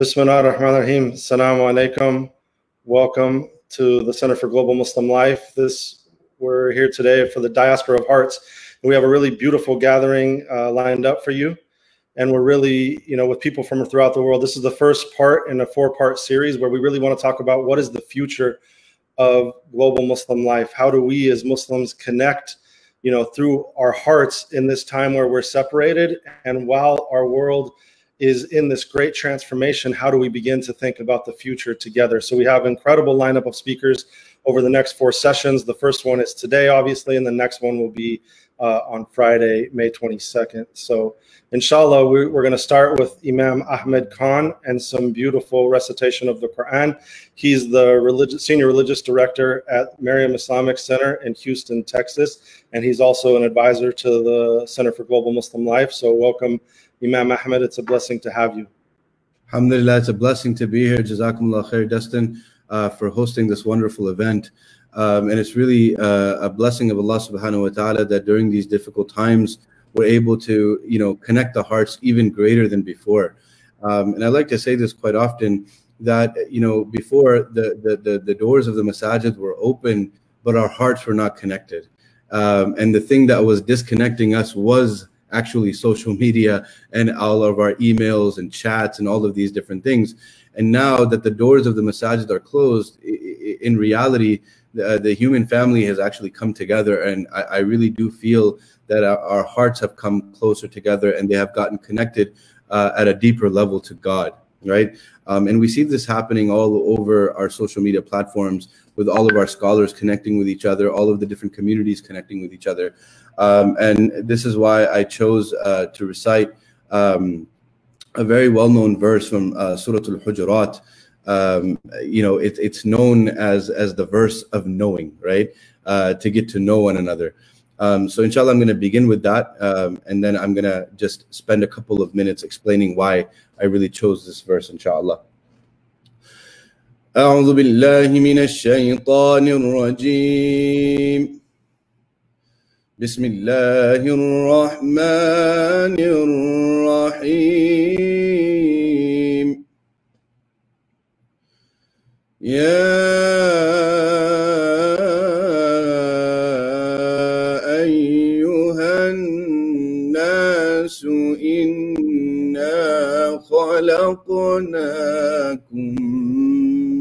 Bismillah ar-Rahman ar-Rahim. Assalamu alaikum. Welcome to the Center for Global Muslim Life. This we're here today for the Diaspora of Hearts. We have a really beautiful gathering uh, lined up for you. And we're really, you know, with people from throughout the world. This is the first part in a four-part series where we really want to talk about what is the future of global Muslim life. How do we as Muslims connect, you know, through our hearts in this time where we're separated and while our world is in this great transformation, how do we begin to think about the future together? So we have incredible lineup of speakers over the next four sessions. The first one is today, obviously, and the next one will be uh, on Friday, May 22nd. So inshallah, we, we're going to start with Imam Ahmed Khan and some beautiful recitation of the Quran. He's the religious, senior religious director at Maryam Islamic Center in Houston, Texas, and he's also an advisor to the Center for Global Muslim Life. So welcome, Imam Ahmed. It's a blessing to have you. Alhamdulillah, it's a blessing to be here. Jazakumullah khair, Dustin, uh, for hosting this wonderful event. Um, and it's really uh, a blessing of Allah subhanahu wa ta'ala that during these difficult times, we're able to, you know, connect the hearts even greater than before. Um, and I like to say this quite often that, you know, before the, the, the, the doors of the masajid were open, but our hearts were not connected. Um, and the thing that was disconnecting us was actually social media and all of our emails and chats and all of these different things. And now that the doors of the masajid are closed, in reality, the, human family has actually come together. And I, really do feel that our, our, hearts have come closer together and they have gotten connected uh, at a deeper level to God, right? Um, and we see this happening all over our social media platforms with all of our scholars connecting with each other, all of the different communities connecting with each other. Um, and this is why I chose uh, to recite um, a very well-known verse from uh, Surah Al-Hujurat, um, you know, it, it's known as as the verse of knowing, right? Uh, to get to know one another. Um, so inshallah, I'm going to begin with that, um, and then I'm going to just spend a couple of minutes explaining why I really chose this verse, inshallah. أعوذ بالله من الشيطان الرجيم بسم الله الرحمن الرحيم يا أيها الناس إنا خلقناكم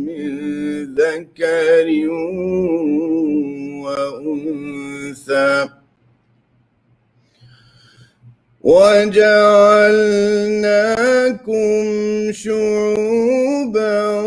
من ذكر وجعلناكم شعوبا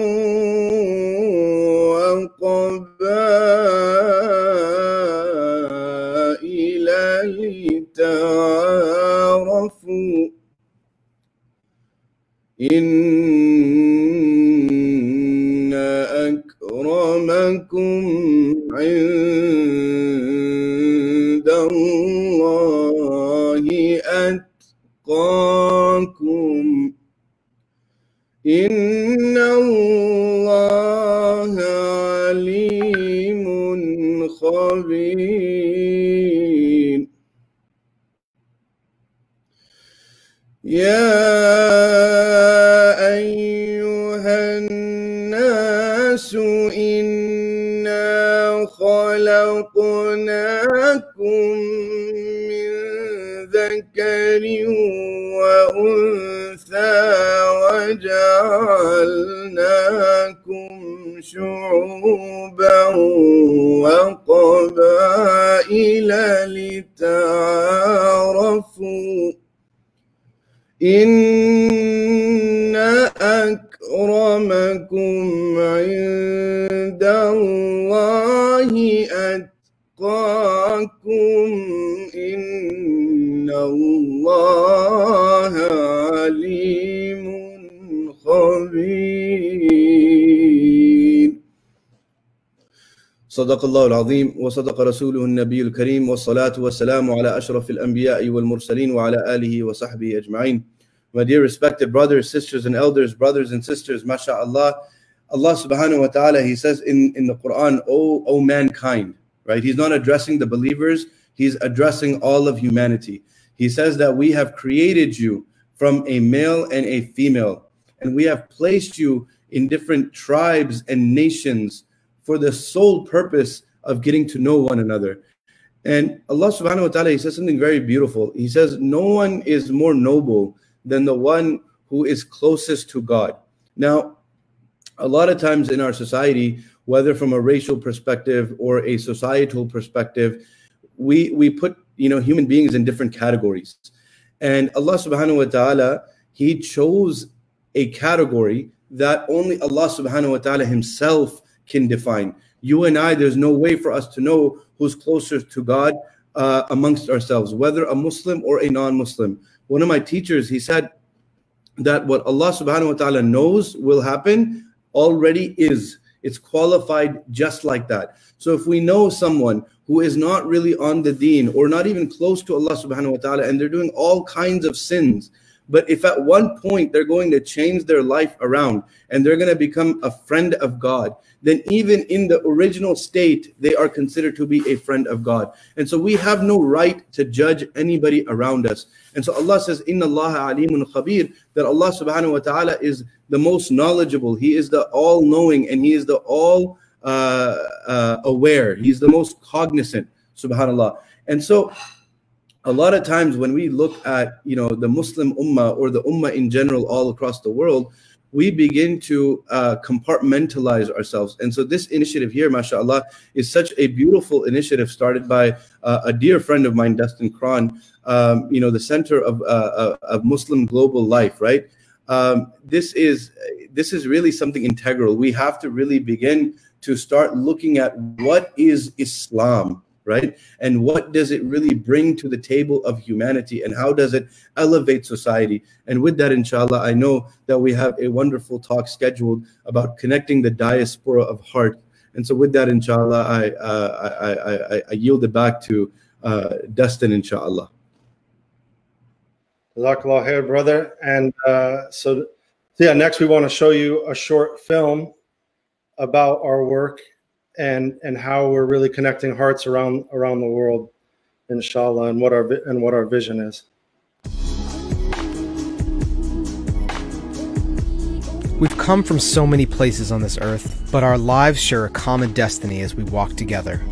صدق الله العظيم وصدق رسوله النبي الكريم والصلاة والسلام على أشرف الأنبياء والمرسلين وعلى آله وصحبه أجمعين My dear respected brothers, sisters and elders, brothers and sisters, mashallah, Allah subhanahu wa ta'ala, He says in, in the Quran, O, o mankind, right? He's not addressing the believers, He's addressing all of humanity. He says that we have created you from a male and a female. and we have placed you in different tribes and nations for the sole purpose of getting to know one another. And Allah subhanahu wa ta'ala, He says something very beautiful. He says, No one is more noble than the one who is closest to God. Now, a lot of times in our society, whether from a racial perspective or a societal perspective, we we put you know human beings in different categories. And Allah subhanahu wa ta'ala, He chose a category that only Allah subhanahu wa ta'ala Himself can define. You and I, there's no way for us to know who's closer to God uh, amongst ourselves, whether a Muslim or a non-Muslim. One of my teachers, he said that what Allah subhanahu wa ta'ala knows will happen already is. It's qualified just like that. So if we know someone who is not really on the deen or not even close to Allah subhanahu wa ta'ala and they're doing all kinds of sins, but if at one point they're going to change their life around and they're going to become a friend of God, then even in the original state, they are considered to be a friend of God. And so we have no right to judge anybody around us. And so Allah says, Inna Allah alimun khabir, that Allah subhanahu wa ta'ala is the most knowledgeable. He is the all knowing and He is the all uh, uh, aware. He's the most cognizant, subhanAllah. And so a lot of times when we look at you know the muslim ummah or the ummah in general all across the world we begin to uh, compartmentalize ourselves. And so this initiative here mashallah is such a beautiful initiative started by uh, a dear friend of mine dustin craun um, you know the center of, uh, uh of muslim global life right? Um, this is this is really something integral. We have to really begin to start looking at what is islam right? And what does it really bring to the table of humanity and how does it elevate society? And with that, inshallah, I know that we have a wonderful talk scheduled about connecting the diaspora of heart. And so with that, inshallah, I, uh, I, I, I, yield it back to uh, Dustin, inshallah. Jazakallah khair, brother. And uh, so, yeah, next we want to show you a short film about our work and and how we're really connecting hearts around around the world, inshallah, and what our and what our vision is. We've come from so many places on this earth, but our lives share a common destiny as we walk together.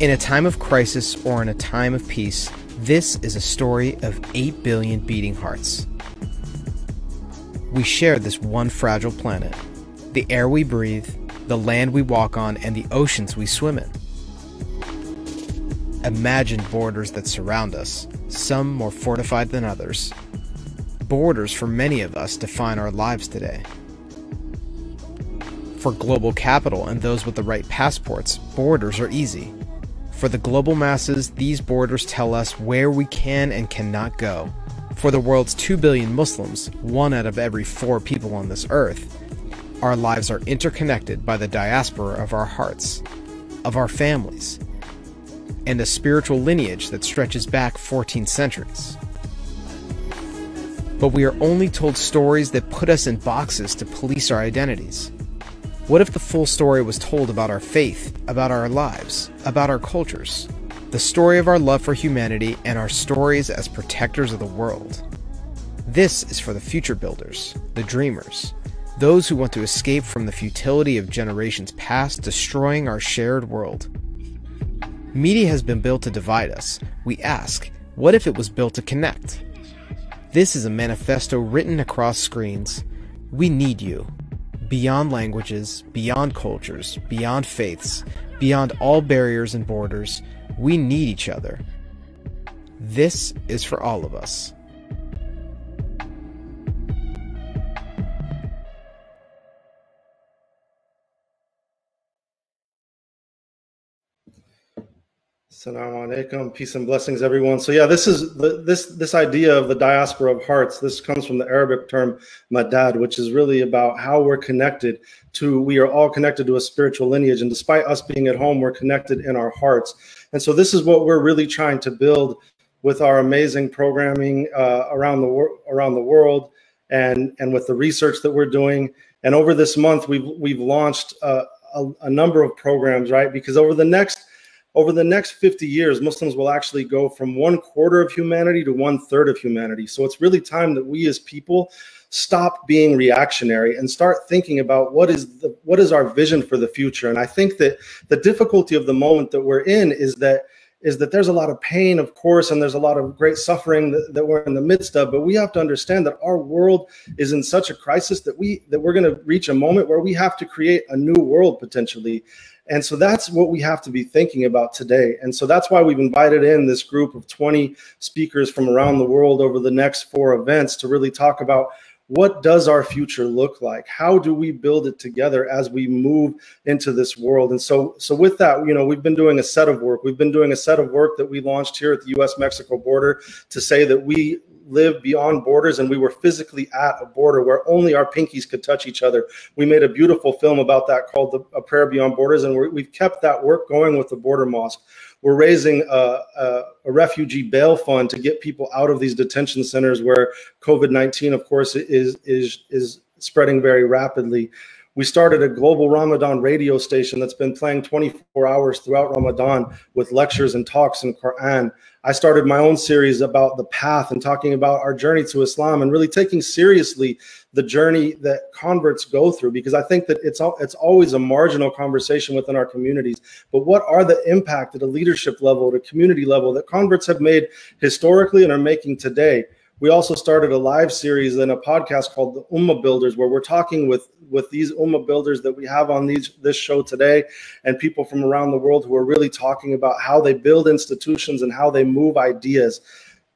In a time of crisis or in a time of peace, this is a story of 8 billion beating hearts. We share this one fragile planet. The air we breathe, the land we walk on, and the oceans we swim in. Imagine borders that surround us, some more fortified than others. Borders for many of us define our lives today. For global capital and those with the right passports, borders are easy. For the global masses, these borders tell us where we can and cannot go, for the world's 2 billion Muslims, one out of every four people on this earth, our lives are interconnected by the diaspora of our hearts, of our families, and a spiritual lineage that stretches back 14 centuries. But we are only told stories that put us in boxes to police our identities. What if the full story was told about our faith, about our lives, about our cultures? The story of our love for humanity, and our stories as protectors of the world. This is for the future builders, the dreamers, those who want to escape from the futility of generations past destroying our shared world. Media has been built to divide us. We ask, what if it was built to connect? This is a manifesto written across screens. We need you. Beyond languages, beyond cultures, beyond faiths, beyond all barriers and borders, we need each other. This is for all of us. Assalamu alaikum, peace and blessings, everyone. So yeah, this is the, this this idea of the diaspora of hearts. This comes from the Arabic term madad, which is really about how we're connected to. We are all connected to a spiritual lineage, and despite us being at home, we're connected in our hearts. And so this is what we're really trying to build with our amazing programming uh, around the around the world, and and with the research that we're doing. And over this month, we've we've launched uh, a, a number of programs, right? Because over the next over the next 50 years, Muslims will actually go from one quarter of humanity to one third of humanity. So it's really time that we as people stop being reactionary and start thinking about what is the what is our vision for the future. And I think that the difficulty of the moment that we're in is that is that there's a lot of pain, of course, and there's a lot of great suffering that, that, we're in the midst of. But we have to understand that our world is in such a crisis that we that we're going to reach a moment where we have to create a new world potentially. And so that's what we have to be thinking about today. And so that's why we've invited in this group of 20 speakers from around the world over the next four events to really talk about what does our future look like how do we build it together as we move into this world and so so with that you know we've been doing a set of work we've been doing a set of work that we launched here at the US Mexico border to say that we live beyond borders and we were physically at a border where only our pinkies could touch each other. We made a beautiful film about that called the, A Prayer Beyond Borders, and we have kept that work going with the Border Mosque. We're raising a, a, a, refugee bail fund to get people out of these detention centers where COVID-19, of course, is, is, is spreading very rapidly. We started a global Ramadan radio station that's been playing 24 hours throughout Ramadan with lectures and talks in Quran. I started my own series about the path and talking about our journey to Islam and really taking seriously the journey that converts go through because I think that it's it's always a marginal conversation within our communities. But what are the impact at a leadership level, at a community level that converts have made historically and are making today? We also started a live series and a podcast called the Ummah Builders, where we're talking with with these Ummah builders that we have on these this show today, and people from around the world who are really talking about how they build institutions and how they move ideas.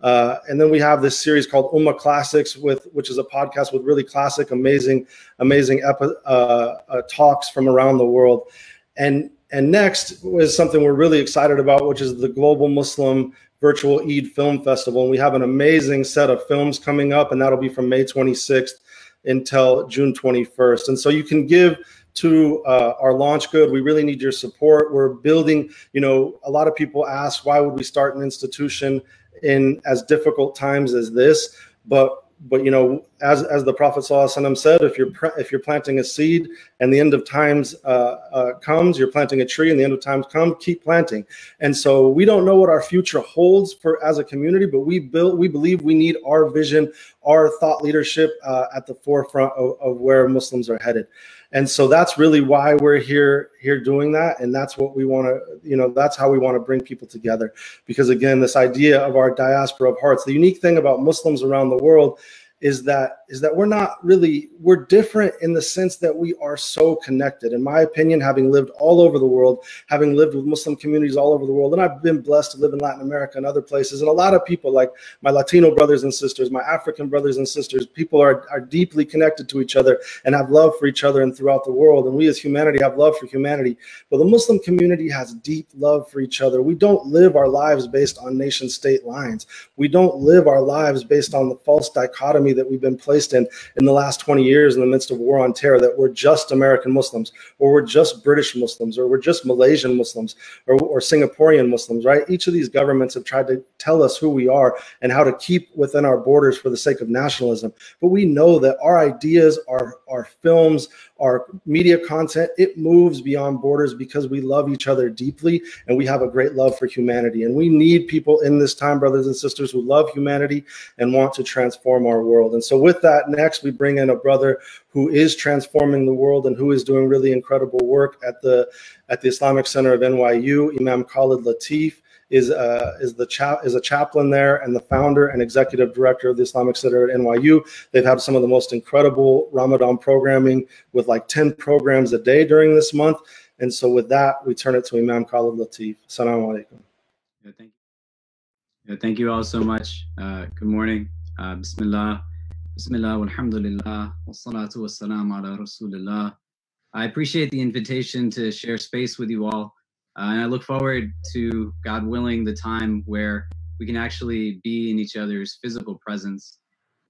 Uh, and then we have this series called Ummah Classics, with which is a podcast with really classic, amazing, amazing epi- uh, uh, talks from around the world. And and next is something we're really excited about, which is the Global Muslim Virtual Eid Film Festival. And we have an amazing set of films coming up, and that'll be from May 26th until June 21st. And so you can give to uh, our LaunchGood. We really need your support. We're building, you know, a lot of people ask, why would we start an institution in as difficult times as this? But but you know, as as the Prophet ﷺ said, if you're if you're planting a seed and the end of times uh, uh, comes, you're planting a tree and the end of times come, keep planting. And so we don't know what our future holds for as a community, but we build we believe we need our vision, our thought leadership uh, at the forefront of, of where Muslims are headed and so that's really why we're here here doing that. And that's what we want to you know that's how we want to bring people together. Because again this idea of our diaspora of hearts the unique thing about muslims around the world is that is that we're not really we're different in the sense that we are so connected. In my opinion having lived all over the world having lived with muslim communities all over the world and i've been blessed to live in latin america and other places and a lot of people like my latino brothers and sisters my african brothers and sisters people are, are deeply connected to each other and have love for each other and throughout the world. And we as humanity have love for humanity. But the muslim community has deep love for each other. We don't live our lives based on nation state lines. We don't live our lives based on the false dichotomy that we've been placed in in the last 20 years in the midst of war on terror that we're just American Muslims or we're just British Muslims or we're just Malaysian Muslims or, or Singaporean Muslims, right? Each of these governments have tried to tell us who we are and how to keep within our borders for the sake of nationalism. But we know that our ideas, our, our films, our media content, it moves beyond borders because we love each other deeply and we have a great love for humanity. And we need people in this time, brothers and sisters, who love humanity and want to transform our world. And so, with that, next we bring in a brother who is transforming the world and who is doing really incredible work at the at the Islamic Center of NYU, Imam Khalid Latif is uh, is the cha- is a chaplain there and the founder and executive director of the Islamic Center at NYU. They've had some of the most incredible Ramadan programming with like 10 programs a day during this month. And so with that, we turn it to Imam Khalid Latif. Assalamu alaikum. Yeah, thank you. Yeah, thank you all so much. Uh, good morning. Uh, Bismillah. Bismillah, alhamdulillah, wassalatu wassalam ala rasulillah. I appreciate the invitation to share space with you all. Uh, and I look forward to, God willing, the time where we can actually be in each other's physical presence.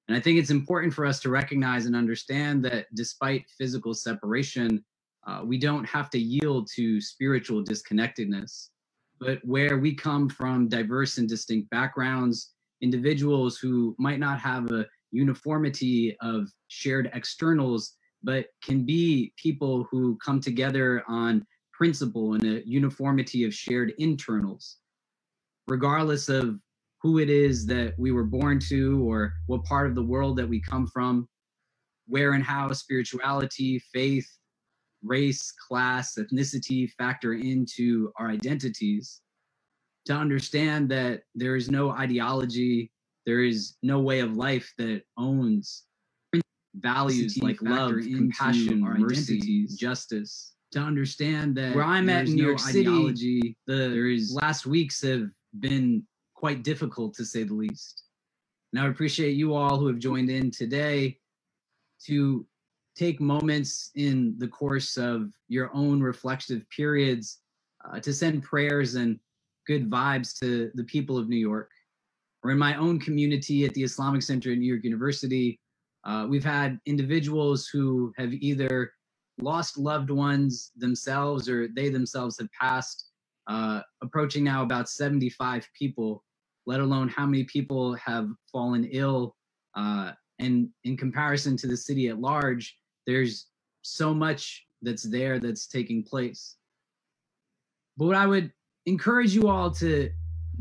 And I think it's important for us to recognize and understand that despite physical separation, uh, we don't have to yield to spiritual disconnectedness. But where we come from diverse and distinct backgrounds, individuals who might not have a uniformity of shared externals, but can be people who come together on principle and a uniformity of shared internals, regardless of who it is that we were born to or what part of the world that we come from, where and how spirituality, faith, race, class, ethnicity factor into our identities, to understand that there is no ideology, there is no way of life that owns values like love, compassion, mercy, justice. To understand that where I'm at in New no York City, the there is last weeks have been quite difficult to say the least. And I appreciate you all who have joined in today to take moments in the course of your own reflective periods uh, to send prayers and good vibes to the people of New York. Or in my own community at the Islamic Center at New York University, uh, we've had individuals who have either lost loved ones themselves or they themselves have passed, uh, approaching now about 75 people, let alone how many people have fallen ill. Uh, and in comparison to the city at large, there's so much that's there that's taking place. But what I would encourage you all to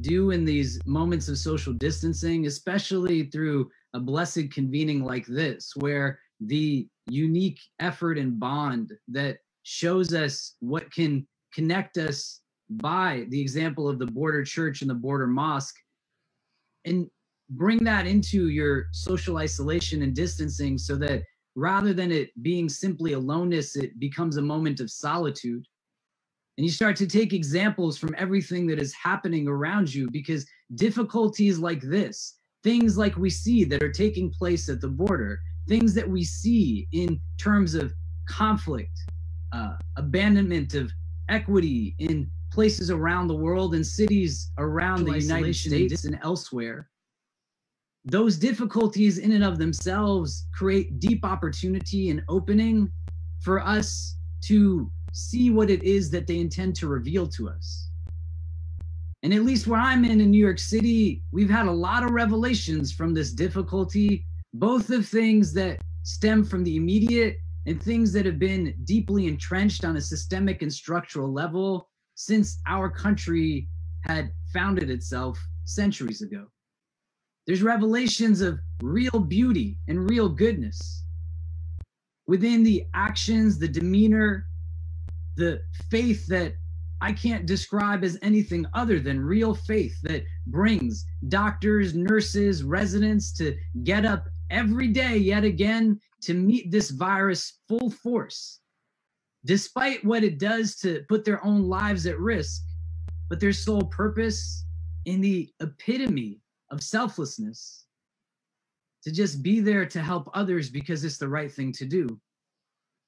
do in these moments of social distancing, especially through a blessed convening like this, where the unique effort and bond that shows us what can connect us by the example of the border church and the border mosque and bring that into your social isolation and distancing so that rather than it being simply aloneness, it becomes a moment of solitude. And you start to take examples from everything that is happening around you because difficulties like this, things like we see that are taking place at the border, things that we see in terms of conflict, uh, abandonment of equity in places around the world and cities around the United States and elsewhere those difficulties in and of themselves create deep opportunity and opening for us to see what it is that they intend to reveal to us. And at least where I'm in in New York City, we've had a lot of revelations from this difficulty, both of things that stem from the immediate and things that have been deeply entrenched on a systemic and structural level since our country had founded itself centuries ago. There's revelations of real beauty and real goodness within the actions, the demeanor, the faith that I can't describe as anything other than real faith that brings doctors, nurses, residents to get up every day yet again to meet this virus full force, despite what it does to put their own lives at risk. But their sole purpose in the epitome of selflessness to just be there to help others because it's the right thing to do.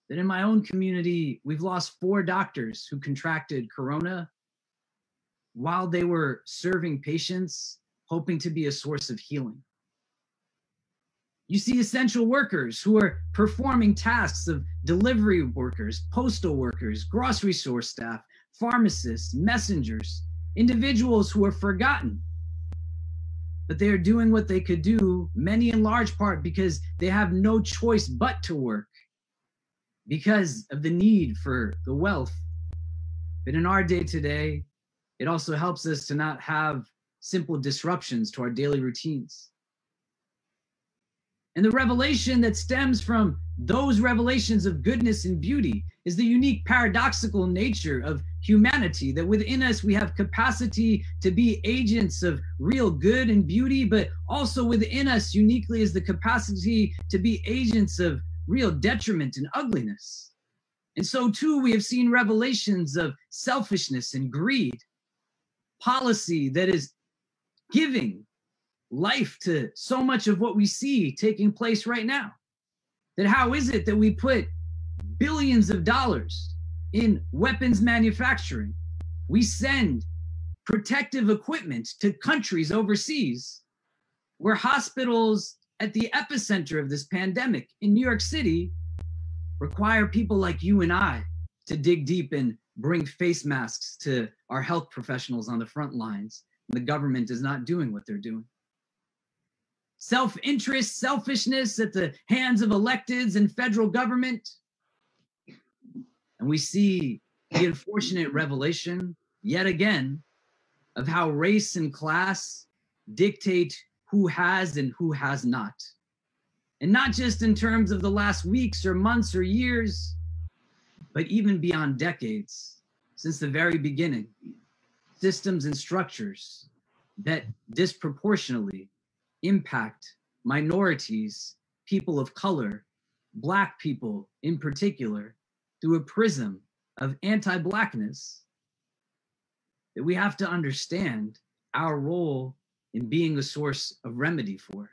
That in my own community, we've lost four doctors who contracted corona while they were serving patients, hoping to be a source of healing. You see essential workers who are performing tasks of delivery workers, postal workers, grocery store staff, pharmacists, messengers, individuals who are forgotten but they are doing what they could do, many in large part because they have no choice but to work because of the need for the wealth. But in our day today, it also helps us to not have simple disruptions to our daily routines. And the revelation that stems from those revelations of goodness and beauty is the unique paradoxical nature of humanity that within us we have capacity to be agents of real good and beauty but also within us uniquely is the capacity to be agents of real detriment and ugliness. And so too we have seen revelations of selfishness and greed policy that is giving life to so much of what we see taking place right now. That how is it that we put billions of dollars in weapons manufacturing? We send protective equipment to countries overseas where hospitals at the epicenter of this pandemic in New York City require people like you and I to dig deep and bring face masks to our health professionals on the front lines. And the government is not doing what they're doing self interest, selfishness at the hands of electeds and federal government. And we see the unfortunate revelation, yet again, of how race and class dictate who has and who has not. And not just in terms of the last weeks or months or years, but even beyond decades, since the very beginning. Systems and structures that disproportionately impact minorities, people of color, Black people in particular, through a prism of anti Blackness, that we have to understand our role in being a source of remedy for.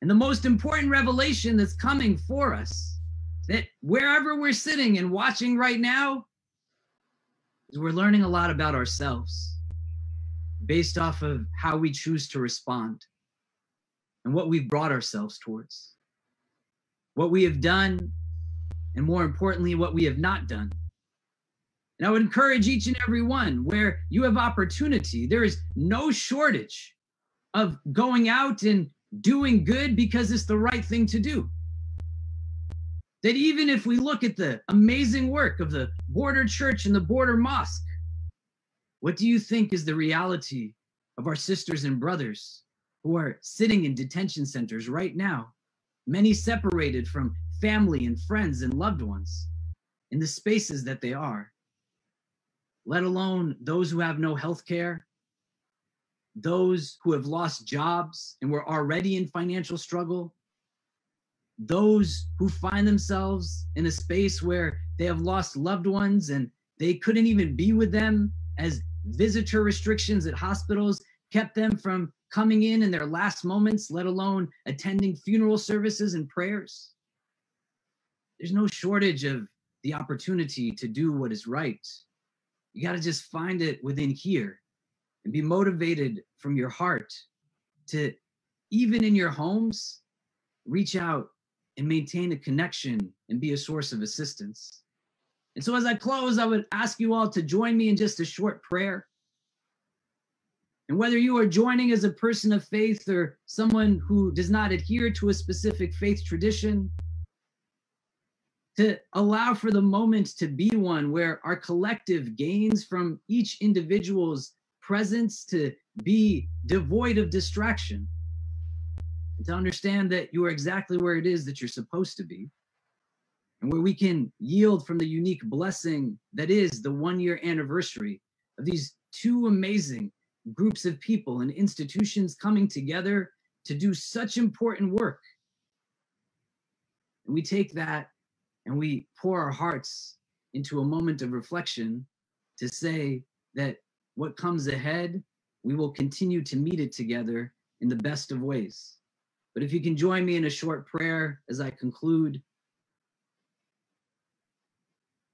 And the most important revelation that's coming for us that wherever we're sitting and watching right now is we're learning a lot about ourselves based off of how we choose to respond and what we've brought ourselves towards, what we have done, and more importantly, what we have not done. And I would encourage each and every one where you have opportunity, there is no shortage of going out and doing good because it's the right thing to do. That even if we look at the amazing work of the border church and the border mosque, what do you think is the reality of our sisters and brothers who are sitting in detention centers right now, many separated from family and friends and loved ones in the spaces that they are? let alone those who have no health care, those who have lost jobs and were already in financial struggle, those who find themselves in a space where they have lost loved ones and they couldn't even be with them as visitor restrictions at hospitals kept them from coming in in their last moments, let alone attending funeral services and prayers. There's no shortage of the opportunity to do what is right you got to just find it within here and be motivated from your heart to, even in your homes, reach out and maintain a connection and be a source of assistance. And so, as I close, I would ask you all to join me in just a short prayer. And whether you are joining as a person of faith or someone who does not adhere to a specific faith tradition, to allow for the moment to be one where our collective gains from each individual's presence to be devoid of distraction and to understand that you are exactly where it is that you're supposed to be and where we can yield from the unique blessing that is the one year anniversary of these two amazing groups of people and institutions coming together to do such important work. And we take that and we pour our hearts into a moment of reflection to say that what comes ahead, we will continue to meet it together in the best of ways. But if you can join me in a short prayer as I conclude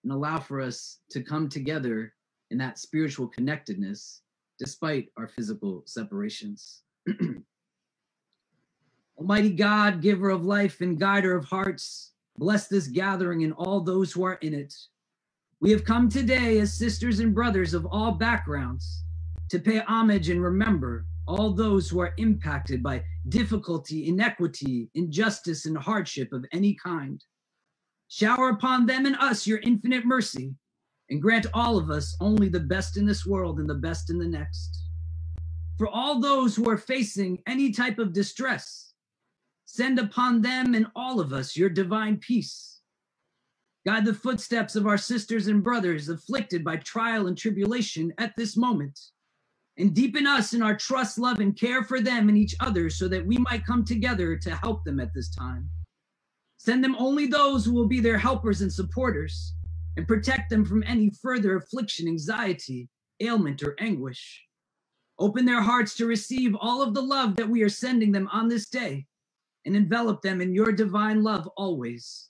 and allow for us to come together in that spiritual connectedness despite our physical separations. Almighty God, giver of life and guider of hearts, Bless this gathering and all those who are in it. We have come today as sisters and brothers of all backgrounds to pay homage and remember all those who are impacted by difficulty, inequity, injustice, and hardship of any kind. Shower upon them and us your infinite mercy, and grant all of us only the best in this world and the best in the next. For all those who are facing any type of distress, Send upon them and all of us your divine peace. Guide the footsteps of our sisters and brothers afflicted by trial and tribulation at this moment, and deepen us in our trust, love, and care for them and each other so that we might come together to help them at this time. Send them only those who will be their helpers and supporters, and protect them from any further affliction, anxiety, ailment, or anguish. Open their hearts to receive all of the love that we are sending them on this day and envelop them in your divine love always.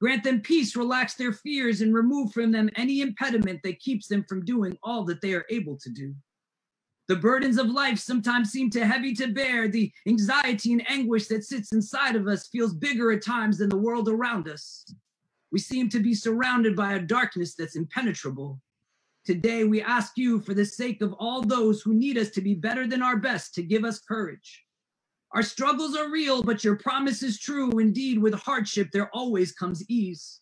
Grant them peace, relax their fears, and remove from them any impediment that keeps them from doing all that they are able to do. The burdens of life sometimes seem too heavy to bear. The anxiety and anguish that sits inside of us feels bigger at times than the world around us. We seem to be surrounded by a darkness that's impenetrable. Today, we ask you, for the sake of all those who need us to be better than our best, to give us courage. Our struggles are real, but your promise is true. Indeed, with hardship, there always comes ease.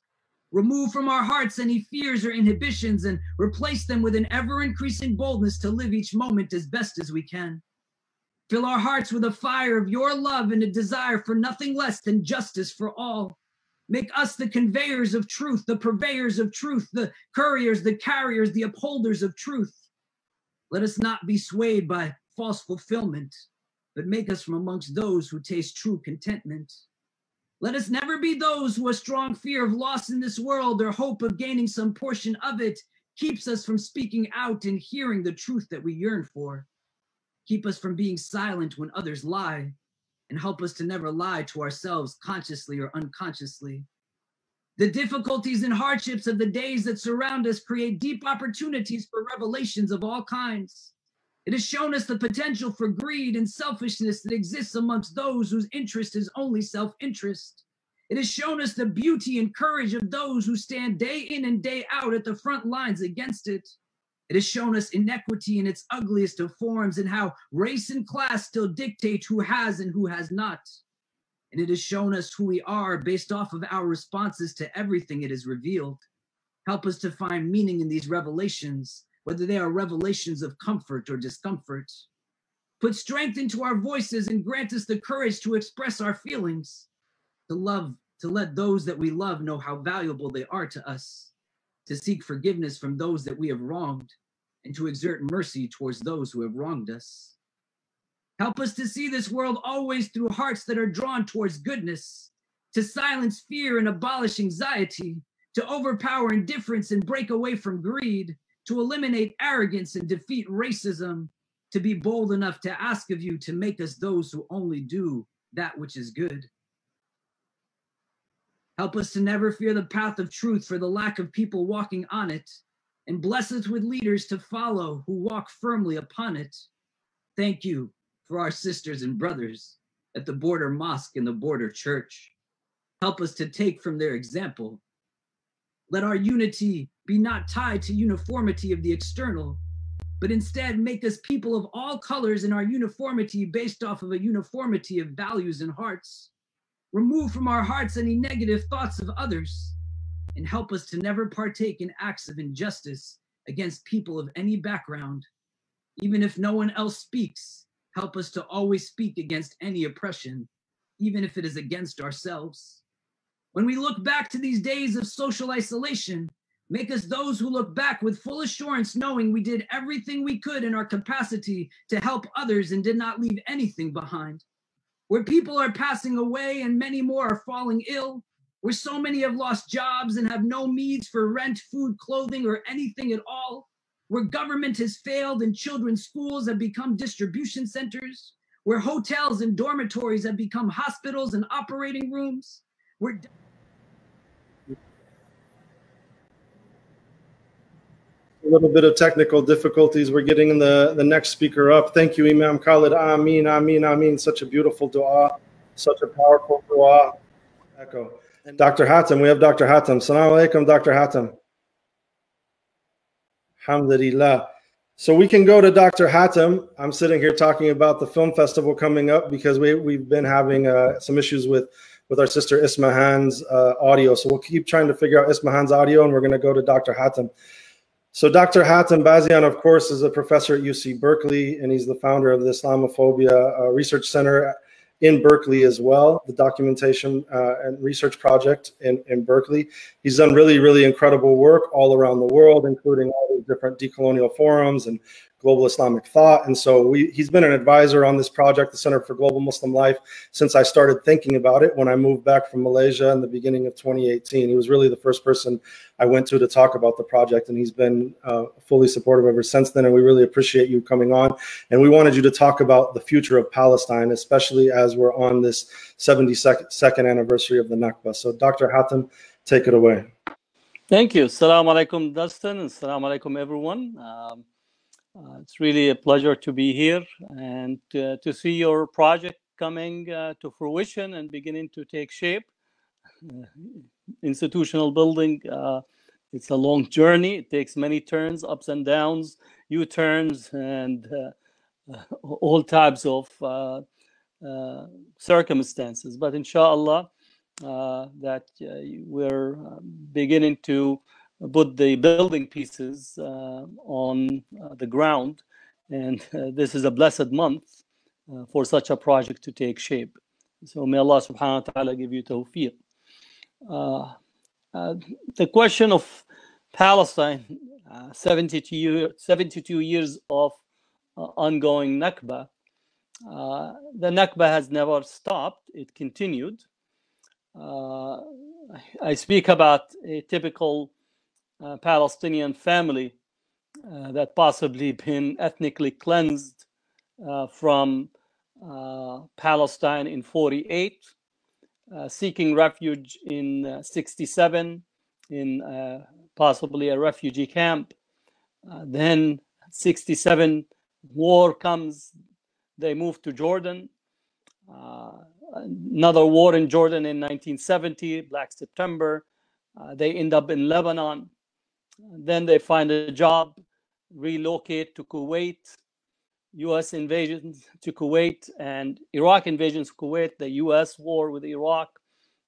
Remove from our hearts any fears or inhibitions and replace them with an ever increasing boldness to live each moment as best as we can. Fill our hearts with a fire of your love and a desire for nothing less than justice for all. Make us the conveyors of truth, the purveyors of truth, the couriers, the carriers, the upholders of truth. Let us not be swayed by false fulfillment, but make us from amongst those who taste true contentment. Let us never be those who a strong fear of loss in this world or hope of gaining some portion of it keeps us from speaking out and hearing the truth that we yearn for. Keep us from being silent when others lie, and help us to never lie to ourselves consciously or unconsciously. The difficulties and hardships of the days that surround us create deep opportunities for revelations of all kinds. It has shown us the potential for greed and selfishness that exists amongst those whose interest is only self interest. It has shown us the beauty and courage of those who stand day in and day out at the front lines against it. It has shown us inequity in its ugliest of forms and how race and class still dictate who has and who has not. And it has shown us who we are based off of our responses to everything it has revealed. Help us to find meaning in these revelations, whether they are revelations of comfort or discomfort. Put strength into our voices and grant us the courage to express our feelings, to love, to let those that we love know how valuable they are to us to seek forgiveness from those that we have wronged, and to exert mercy towards those who have wronged us. Help us to see this world always through hearts that are drawn towards goodness, to silence fear and abolish anxiety, to overpower indifference and break away from greed, to eliminate arrogance and defeat racism, to be bold enough to ask of you to make us those who only do that which is good. Help us to never fear the path of truth for the lack of people walking on it, and bless us with leaders to follow who walk firmly upon it. Thank you for our sisters and brothers at the border mosque and the border church. Help us to take from their example. Let our unity be not tied to uniformity of the external, but instead make us people of all colors in our uniformity based off of a uniformity of values and hearts. Remove from our hearts any negative thoughts of others and help us to never partake in acts of injustice against people of any background. Even if no one else speaks, help us to always speak against any oppression, even if it is against ourselves. When we look back to these days of social isolation, make us those who look back with full assurance, knowing we did everything we could in our capacity to help others and did not leave anything behind where people are passing away and many more are falling ill, where so many have lost jobs and have no means for rent, food, clothing, or anything at all, where government has failed and children's schools have become distribution centers, where hotels and dormitories have become hospitals and operating rooms, where a little bit of technical difficulties. We're getting the, the next speaker up. Thank you, Imam Khalid. Amin, Amin, Amin. Such a beautiful dua, such a powerful dua. Echo. And Dr. Hatem, we have Dr. Hatem. Salam alaikum, Dr. Hatem. Alhamdulillah. So we can go to Dr. Hatem. I'm sitting here talking about the film festival coming up because we, we've been having uh, some issues with, with our sister Ismahan's uh, audio. So we'll keep trying to figure out Ismahan's audio and we're going to go to Dr. Hatem. So Dr. Hatem Bazian, of course, is a professor at UC Berkeley, and he's the founder of the Islamophobia uh, Research Center in Berkeley as well, the documentation uh, and research project in, in Berkeley. He's done really, really incredible work all around the world, including all the different decolonial forums and global Islamic thought. And so we, he's been an advisor on this project, the Center for Global Muslim Life, since I started thinking about it when I moved back from Malaysia in the beginning of 2018. He was really the first person I went to to talk about the project, and he's been uh, fully supportive ever since then. And we really appreciate you coming on. And we wanted you to talk about the future of Palestine, especially as we're on this 72nd anniversary of the Nakba. So, Dr. Hatem, take it away. Thank you. Assalamu alaikum, Dustin, and assalamu alaikum, everyone. Um, uh, it's really a pleasure to be here and uh, to see your project coming uh, to fruition and beginning to take shape. Uh, institutional building, uh, it's a long journey. It takes many turns, ups and downs, U turns, and uh, all types of circumstances. But inshallah, that we're beginning to put the building pieces on the ground. And this is a blessed month for such a project to take shape. So may Allah subhanahu wa ta'ala give you tawfiq. Uh, uh, the question of Palestine, uh, 72, year, 72 years of ongoing Nakba, the Nakba has never stopped, it continued. Uh, I speak about a typical uh, Palestinian family uh, that possibly been ethnically cleansed uh, from uh, Palestine in 48, uh, seeking refuge in 67 in possibly a refugee camp. then 67 war comes, they move to Jordan another war in Jordan in 1970, Black September. Uh, they end up in Lebanon. Then they find a job, relocate to Kuwait, US invasion to Kuwait, and Iraq invasion to Kuwait, the US war with Iraq.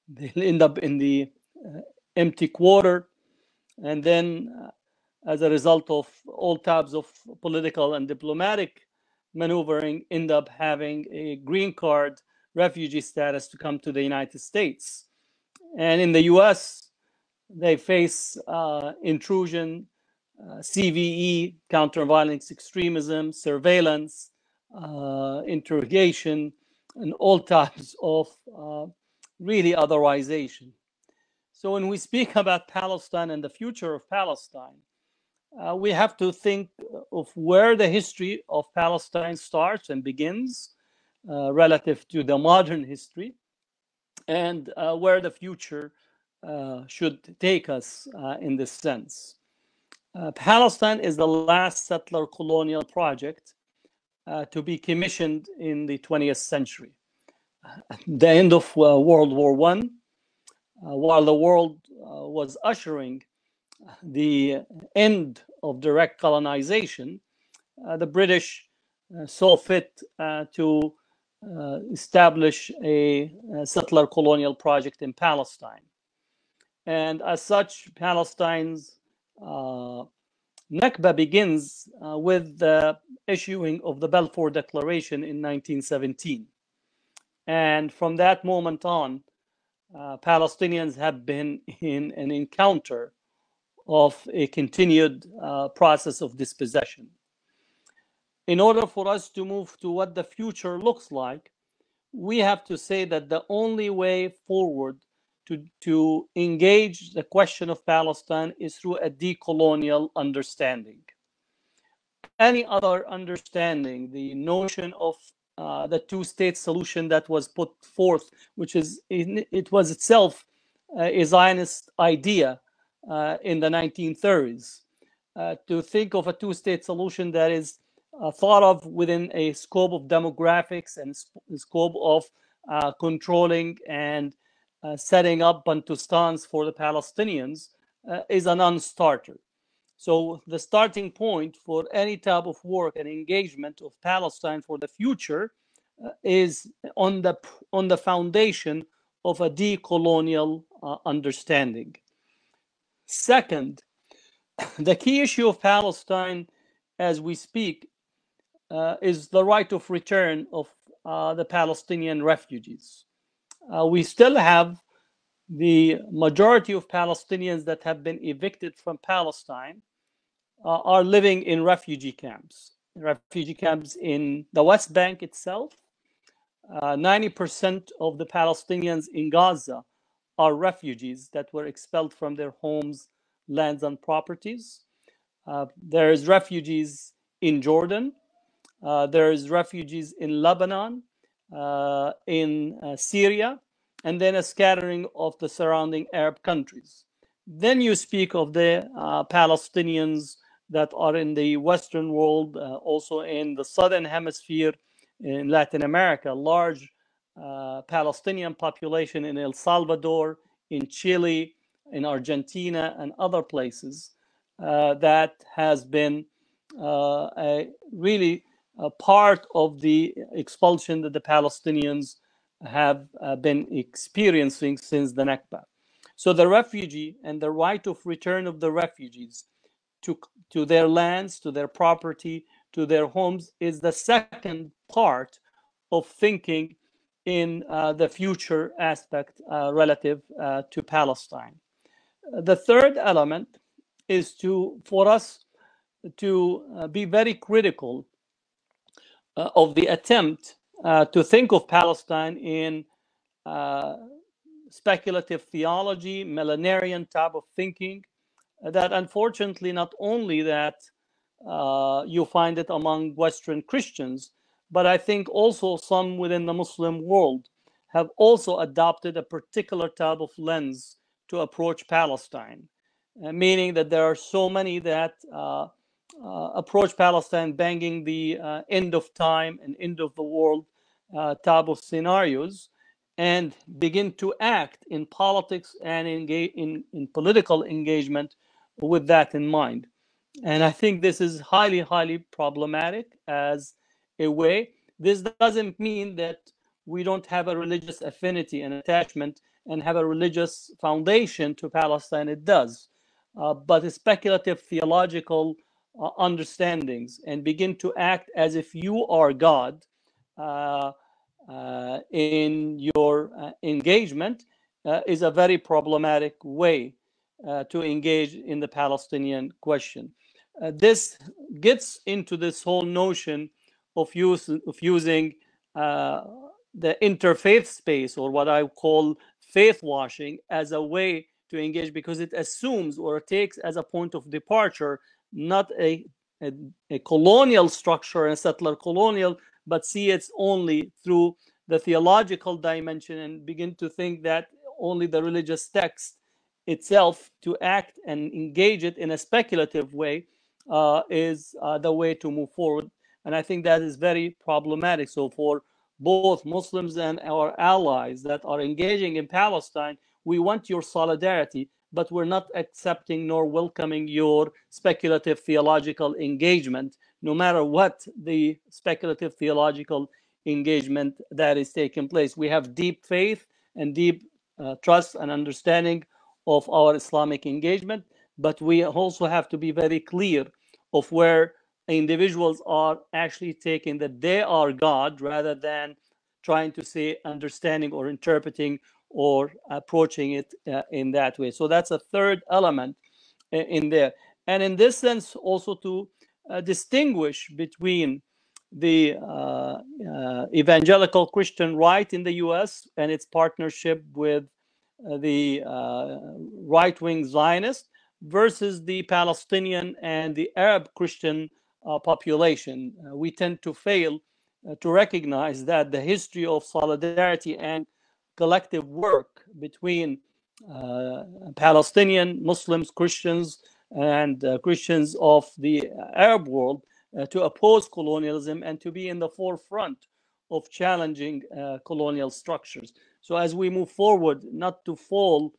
They end up in the uh, empty quarter. And then, uh, as a result of all types of political and diplomatic maneuvering, end up having a green card refugee status to come to the United States. And in the US, they face uh, intrusion, uh, CVE, counter violence extremism, surveillance, uh, interrogation, and all types of uh, really otherization. So when we speak about Palestine and the future of Palestine, uh, we have to think of where the history of Palestine starts and begins uh, relative to the modern history and where the future Uh, should take us uh, in this sense. Uh, Palestine is the last settler colonial project to be commissioned in the 20th century. At the end of World War One, while the world was ushering the end of direct colonization, uh, the British uh, saw fit uh, to uh, establish a, a, settler colonial project in Palestine. And as such, Palestine's uh, Nakba begins uh, with the issuing of the Balfour Declaration in 1917. And from that moment on, uh, Palestinians have been in an encounter of a continued uh, process of dispossession in order for us to move to what the future looks like, we have to say that the only way forward to, to engage the question of Palestine is through a decolonial understanding. Any other understanding, the notion of uh, the two-state solution that was put forth, which is it was itself uh, a Zionist idea uh, in the 1930s, uh, to think of a two-state solution that is uh, thought of within a scope of demographics and scope of uh, controlling and setting up Bantustans for the Palestinians uh, is a non-starter. So the starting point for any type of work and engagement of Palestine for the future uh, is on the on the foundation of a decolonial uh, understanding. Second, the key issue of Palestine as we speak uh, is the right of return of uh, the Palestinian refugees. Uh, we still have the majority of Palestinians that have been evicted from Palestine uh, are living in refugee camps, refugee camps in the West Bank itself. 90% uh, of the Palestinians in Gaza are refugees that were expelled from their homes, lands, and properties. Uh, there's refugees in Jordan, uh, there's refugees in Lebanon, in uh, Syria, and then a scattering of the surrounding Arab countries. Then you speak of the uh, Palestinians that are in the Western world, uh, also in the Southern Hemisphere, in Latin America, large uh, Palestinian population in El Salvador, in Chile, in Argentina, and other places that has been a really uh, part of the expulsion that the Palestinians have uh, been experiencing since the Nakba. So the refugee and the right of return of the refugees to, to their lands, to their property, to their homes is the second part of thinking in uh, the future aspect uh, relative uh, to Palestine. The third element is to for us to uh, be very critical uh, of the attempt uh, to think of Palestine in speculative theology, millenarian type of thinking, that unfortunately not only that uh, you find it among Western Christians, but I think also some within the Muslim world have also adopted a particular type of lens to approach Palestine, uh, meaning that there are so many that uh, uh approach Palestine banging the uh, end of time and end of the world uh, type of scenarios and begin to act in politics and in, in political engagement with that in mind. And I think this is highly, highly problematic as a way. This doesn't mean that we don't have a religious affinity and attachment and have a religious foundation to Palestine. It does. Uh, but a speculative theological uh, understandings and begin to act as if you are God uh, uh in your uh, engagement uh, is a very problematic way to engage in the Palestinian question. Uh, this gets into this whole notion of use of using uh, the interfaith space or what I call faith washing as a way to engage because it assumes or takes as a point of departure not a, a, a colonial structure and settler colonial, but see it only through the theological dimension and begin to think that only the religious text itself to act and engage it in a speculative way uh, is uh, the way to move forward. And I think that is very problematic. So, for both Muslims and our allies that are engaging in Palestine, we want your solidarity, but we're not accepting nor welcoming your speculative theological engagement, no matter what the speculative theological engagement that is taking place. We have deep faith and deep uh, trust and understanding of our Islamic engagement, but we also have to be very clear of where individuals are actually taking that they are God rather than trying to say understanding or interpreting or approaching it uh, in that way. So that's a third element uh, in there. And in this sense, also to uh, distinguish between the uh, uh, evangelical Christian right in the US and its partnership with uh, the right wing Zionist versus the Palestinian and the Arab Christian population. We tend to fail to recognize that the history of solidarity and collective work between uh, Palestinian Muslims, Christians, and uh, Christians of the Arab world uh, to oppose colonialism and to be in the forefront of challenging colonial structures. So, as we move forward, not to fall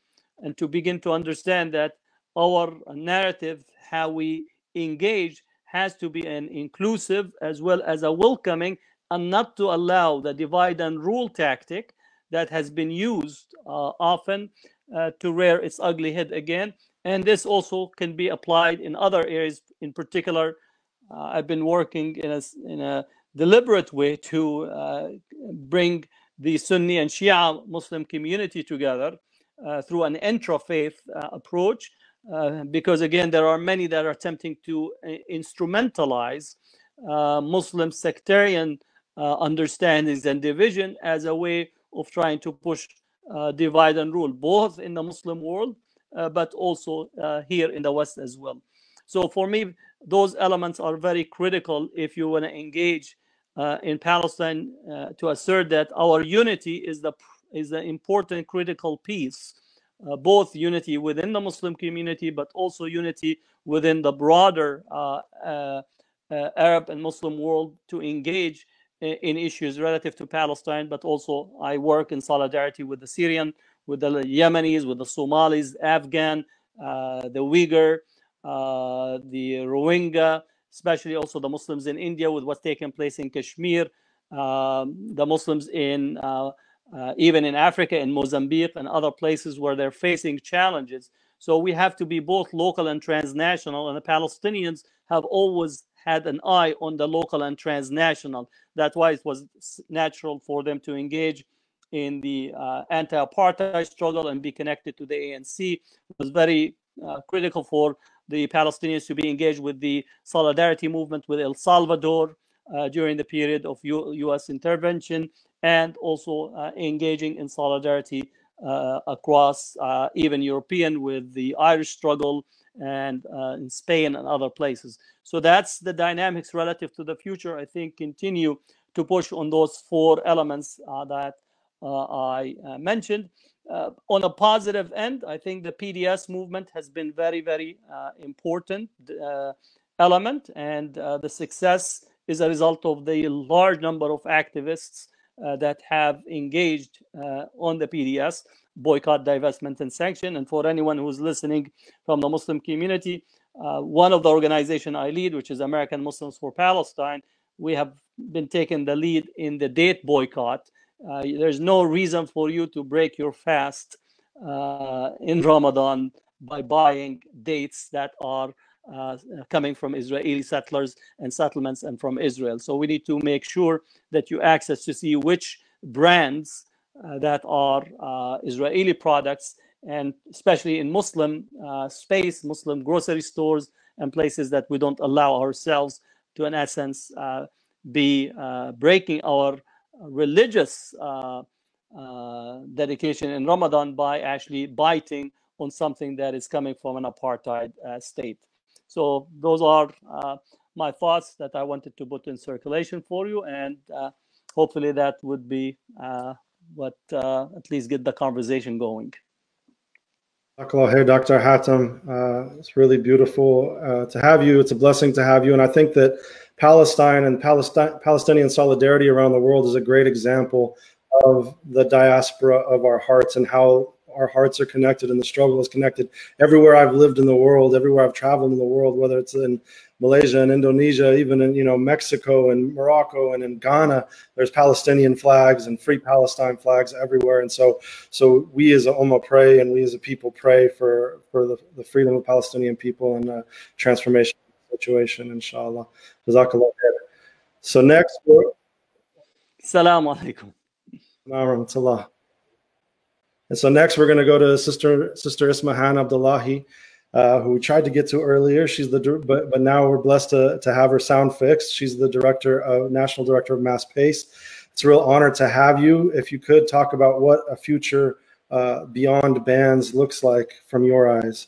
and to begin to understand that our narrative, how we engage, has to be an inclusive as well as a welcoming, and not to allow the divide and rule tactic that has been used uh, often uh, to rear its ugly head again. And this also can be applied in other areas. In particular, uh, I've been working in a, in a deliberate way to bring the Sunni and Shia Muslim community together uh, through an intra-faith uh, approach uh, because again, there are many that are attempting to instrumentalize Muslim sectarian understandings and division as a way of trying to push uh, divide and rule, both in the Muslim world, but also here in the West as well. So for me, those elements are very critical if you want to engage in Palestine to assert that our unity is the is the important critical piece uh, both unity within the Muslim community, but also unity within the broader uh, uh, uh Arab and Muslim world to engage in, issues relative to Palestine. But also, I work in solidarity with the Syrian, with the Yemenis, with the Somalis, Afghan, uh, the Uyghur, uh, the Rohingya, especially also the Muslims in India with what's taking place in Kashmir, um, the Muslims in uh, even in Africa, in Mozambique, and other places where they're facing challenges. So we have to be both local and transnational, and the Palestinians have always had an eye on the local and transnational. That's why it was natural for them to engage in the uh, anti-apartheid struggle and be connected to the ANC. It was very uh, critical for the Palestinians to be engaged with the solidarity movement with El Salvador uh, during the period of U U.S. intervention, and also uh, engaging in solidarity uh, across uh, even European with the Irish struggle and uh, in Spain and other places. So that's the dynamics relative to the future. I think continue to push on those four elements uh, that uh, I mentioned. Uh, on a positive end, I think the BDS movement has been very, very uh, important uh, element, and the success is a result of the large number of activists that have engaged on the BDS boycott, divestment, and sanction. And for anyone who's listening from the Muslim community, uh, one of the organization I lead, which is American Muslims for Palestine, we have been taking the lead in the date boycott. Uh, there's no reason for you to break your fast uh, in Ramadan by buying dates that are uh, coming from Israeli settlers and settlements and from Israel. So we need to make sure that you access to see which brands that are uh, Israeli products, and especially in Muslim uh, space, Muslim grocery stores, and places that we don't allow ourselves to, in essence, be breaking our religious uh, uh, dedication in Ramadan by actually biting on something that is coming from an apartheid uh, state. So those are my thoughts that I wanted to put in circulation for you, and hopefully that would be what at least get the conversation going. Hey, Dr. Hatem. Uh, it's really beautiful uh, to have you. It's a blessing to have you. And I think that Palestine and Palestine, Palestinian solidarity around the world is a great example of the diaspora of our hearts and how our hearts are connected and the struggle is connected. Everywhere I've lived in the world, everywhere I've traveled in the world, whether it's in Malaysia and Indonesia, even in you know Mexico and Morocco and in Ghana, there's Palestinian flags and free Palestine flags everywhere. And so, so we as a Ummah pray and we as a people pray for for the, the freedom of Palestinian people and uh, transformation situation, inshallah. Jazakallah. So next, Assalamu alaikum. Rahmatullah. And so next we're going to go to Sister Sister Ismahan Abdulahi, uh, who we tried to get to earlier. She's the but but now we're blessed to to have her sound fixed. She's the director of national director of MAS PACE. It's a real honor to have you. If you could talk about what a future uh, beyond bands looks like from your eyes.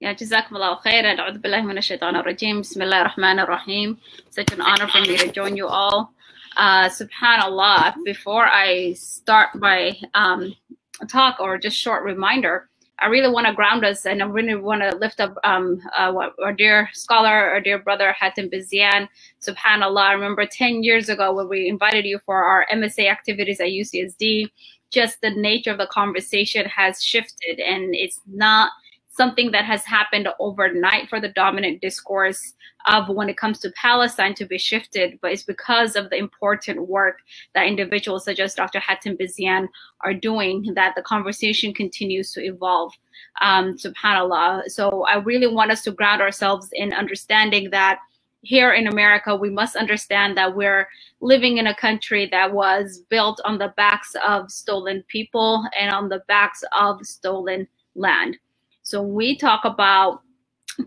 Yeah, جزاكم الله خير أعوذ بالله من الشيطان الرجيم. بسم الله الرحمن الرحيم. Such an honor for me to join you all. Uh, subhanallah before i start my um, talk or just short reminder, I really want to ground us and I really want to lift up um, uh, our dear scholar, our dear brother Hatem Bazian. Subhanallah, I remember 10 years ago when we invited you for our MSA activities at UCSD, just the nature of the conversation has shifted and it's not – something that has happened overnight for the dominant discourse of when it comes to Palestine to be shifted, but it's because of the important work that individuals such as Dr. Hatem Bazian are doing that the conversation continues to evolve. Um, subhanAllah. So I really want us to ground ourselves in understanding that here in America, we must understand that we're living in a country that was built on the backs of stolen people and on the backs of stolen land. So we talk about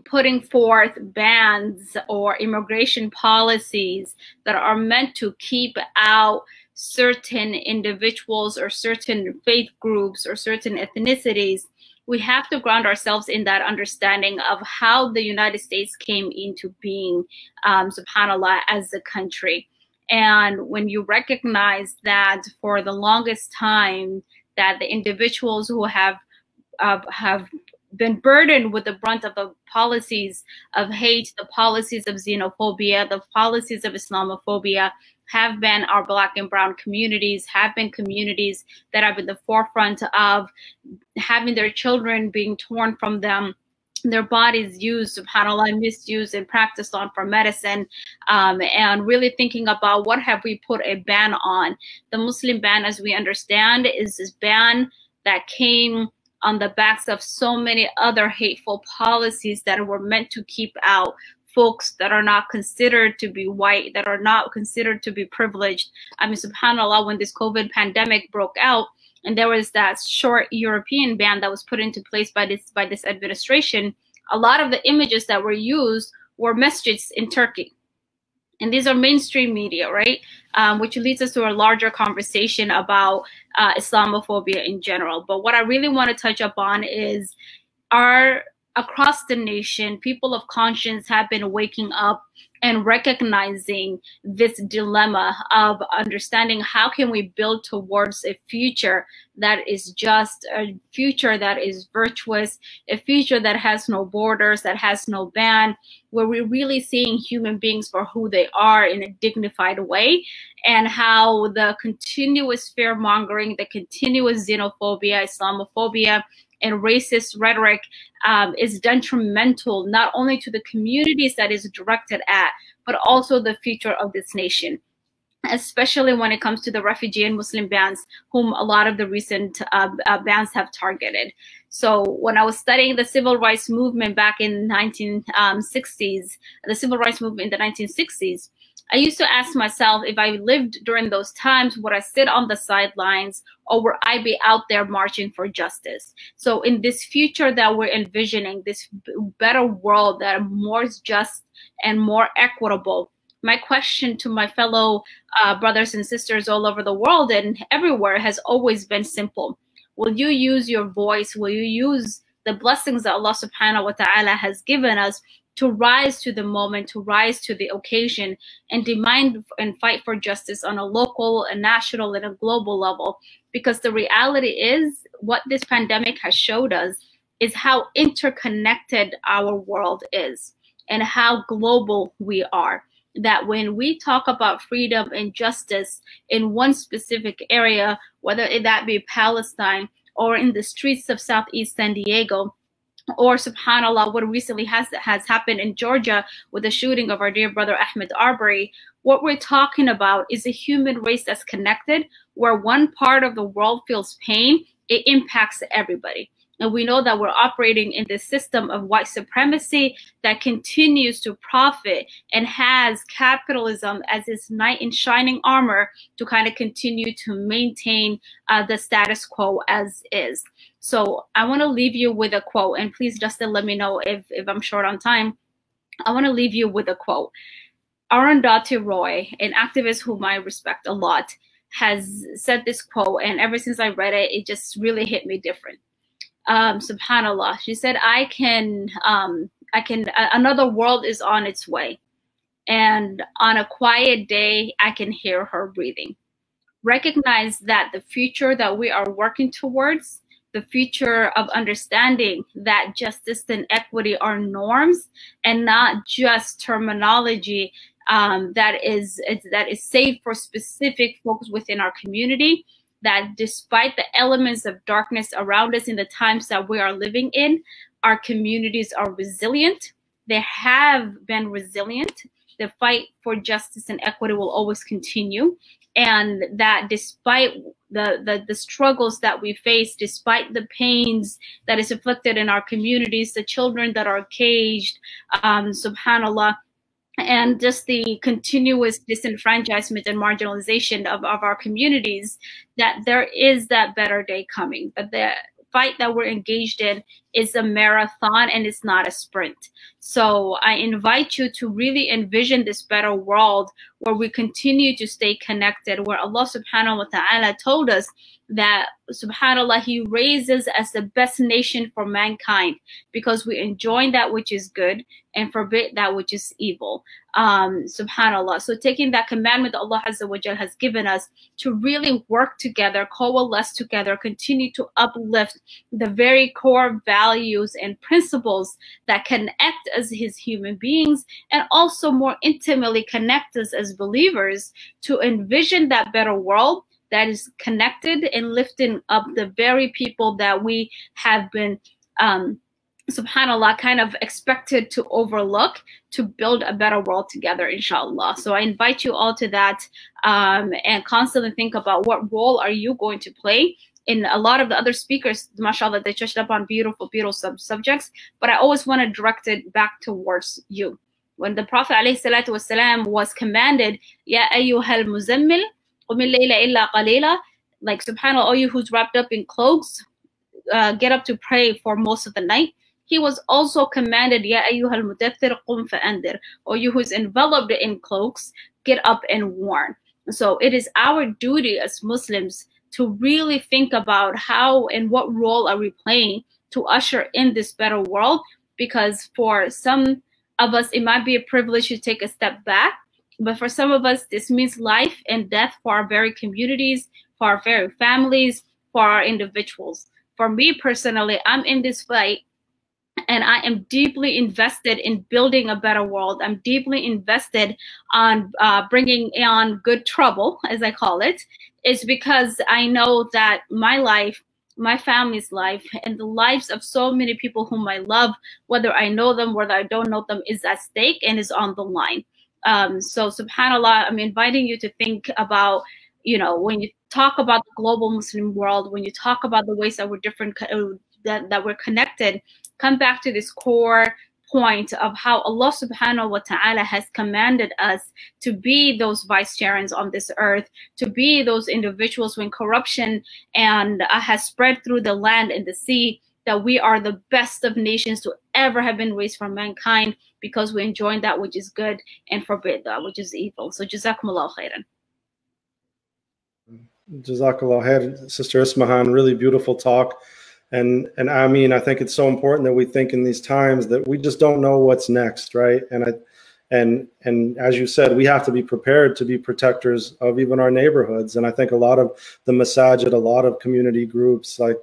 putting forth bans or immigration policies that are meant to keep out certain individuals or certain faith groups or certain ethnicities, we have to ground ourselves in that understanding of how the United States came into being, um, subhanAllah, as a country. And when you recognize that for the longest time, that the individuals who have uh, have been burdened with the brunt of the policies of hate, the policies of xenophobia, the policies of Islamophobia have been our black and brown communities, have been communities that have been the forefront of having their children being torn from them their bodies used, subhanAllah, misused and practiced on for medicine, um, and really thinking about what have we put a ban on. The Muslim ban, as we understand, is this ban that came on the backs of so many other hateful policies that were meant to keep out folks that are not considered to be white, that are not considered to be privileged. I mean, subhanAllah, when this COVID pandemic broke out, and there was that short European ban that was put into place by this by this administration, a lot of the images that were used were masjids in Turkey. And these are mainstream media, right? Um, which leads us to a larger conversation about uh, Islamophobia in general. But what I really want to touch upon is our across the nation, people of conscience have been waking up and recognizing this dilemma of understanding how can we build towards a future that is just a future that is virtuous a future that has no borders that has no ban where we're really seeing human beings for who they are in a dignified way and how the continuous fear mongering the continuous xenophobia islamophobia and racist rhetoric um, is detrimental not only to the communities that is directed at, but also the future of this nation especially when it comes to the refugee and Muslim bans, whom a lot of the recent uh, uh, have targeted. So when I was studying the civil rights movement back in 1960s, um, the civil rights movement in the 1960s, I used to ask myself if I lived during those times, would I sit on the sidelines or would I be out there marching for justice? So in this future that we're envisioning, this better world that more just and more equitable, my question to my fellow uh, brothers and sisters all over the world and everywhere has always been simple. Will you use your voice? Will you use the blessings that Allah subhanahu wa ta'ala has given us to rise to the moment, to rise to the occasion, and demand and fight for justice on a local, a national, and a global level. Because the reality is, what this pandemic has showed us is how interconnected our world is and how global we are. That when we talk about freedom and justice in one specific area, whether that be Palestine or in the streets of Southeast San Diego, or subhanallah what recently has has happened in georgia with the shooting of our dear brother ahmaud arbery what we're talking about is a human race that's connected where one part of the world feels pain it impacts everybody and we know that we're operating in this system of white supremacy that continues to profit and has capitalism as its knight in shining armor to kind of continue to maintain uh, the status quo as is. So I want to leave you with a quote, and please, Dustin, let me know if, if I'm short on time. I want to leave you with a quote. Arundhati Roy, an activist whom I respect a lot, has said this quote, and ever since I read it, it just really hit me different um, subhanallah. She said i can um, i can another world is on its way. And on a quiet day i can hear her breathing. Recognize that the future that we are working towards the future of understanding that justice and equity are norms and not just terminology um, that is that is safe for specific folks within our community that despite the elements of darkness around us in the times that we are living in, our communities are resilient. They have been resilient. The fight for justice and equity will always continue. And that despite the, the, the struggles that we face, despite the pains that is inflicted in our communities, the children that are caged, um, subhanAllah, and just the continuous disenfranchisement and marginalization of, of our communities, that there is that better day coming. But the fight that we're engaged in is a marathon and it's not a sprint. So I invite you to really envision this better world where we continue to stay connected, where Allah subhanahu wa ta'ala told us that subhanallah he raises as the best nation for mankind because we enjoin that which is good and forbid that which is evil. Um subhanallah. So taking that commandment allah Azza wa has given us to really work together coalesce together continue to uplift the very core values and principles that connect us as His human beings and also more intimately connect us as believers to envision that better world that is connected and lifting up the very people that we have been um, subhanallah kind of expected to overlook to build a better world together inshallah so i invite you all to that um, and constantly think about what role are you going to play in a lot of the other speakers mashallah they touched up on beautiful beautiful sub- subjects but i always want to direct it back towards you. When the prophet ﷺ was commanded ya ayyuhal muzammil like subhanallah all you who's wrapped up in cloaks uh, get up to pray for most of the night he was also commanded, Ya ayyuhal mudaththir qum fa'andir, or you who's enveloped in cloaks, get up and warn. So it is our duty as Muslims to really think about how and what role are we playing to usher in this better world. Because for some of us, it might be a privilege to take a step back. But for some of us, this means life and death for our very communities, for our very families, for our individuals. For me personally, I'm in this fight and I am deeply invested in building a better world. I'm deeply invested on uh, bringing on good trouble, as I call it. it, is because I know that my life, my family's life, and the lives of so many people whom I love, whether I know them, whether I don't know them, is at stake and is on the line. Um, so, subhanAllah, I'm inviting you to think about, you know, when you talk about the global Muslim world, when you talk about the ways that we're different, uh, that, that we're connected, come back to this core point of how Allah subhanahu wa ta'ala has commanded us to be those vicegerents on this earth, to be those individuals when corruption and uh, has spread through the land and the sea, that we are the best of nations to ever have been raised from mankind because we enjoin that which is good and forbid that which is evil. So jazakumullah khairan. Jazakallah khair, Sister Ismahan, really beautiful talk and and i mean i think it's so important that we think in these times that we just don't know what's next right and i and and as you said we have to be prepared to be protectors of even our neighborhoods and i think a lot of the masajid a lot of community groups like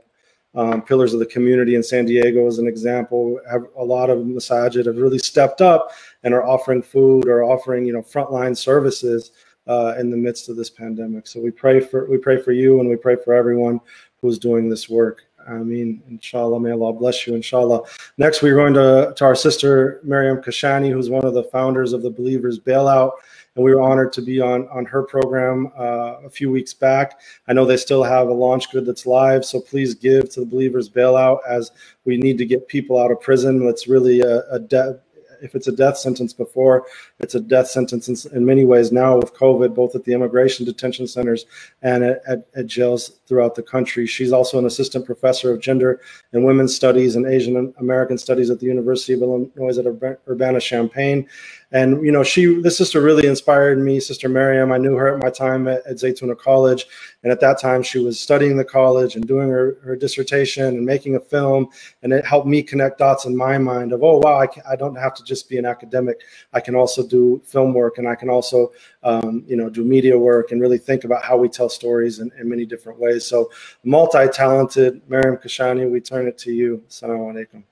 um, pillars of the community in san diego as an example. Have a lot of masajid have really stepped up and are offering food or offering you know frontline services uh, in the midst of this pandemic. So we pray for we pray for you and we pray for everyone who's doing this work Ameen. Inshallah. May Allah bless you. Inshallah. Next, we're going to, to our sister, Maryam Kashani, who's one of the founders of the Believers Bailout. And we were honored to be on, on her program uh, a few weeks back. I know they still have a LaunchGood that's live. So please give to the Believers Bailout as we need to get people out of prison. That's really a, a if it's a death sentence before, it's a death sentence in, in many ways now with COVID, both at the immigration detention centers and at, at, at, jails throughout the country. She's also an assistant professor of gender and women's studies and Asian American studies at the University of Illinois at Urbana Champaign. And you know, she this sister really inspired me, Sister Maryam. I knew her at my time at, at Zaytuna College, and at that time she was studying the college and doing her, her dissertation and making a film, and it helped me connect dots in my mind of, oh wow, I, can, I don't have to just be an academic. I can also do film work, and I can also um, you know do media work and really think about how we tell stories in, in many different ways. So multi-talented, Maryam Kashani, we turn it to you. Assalamu alaikum.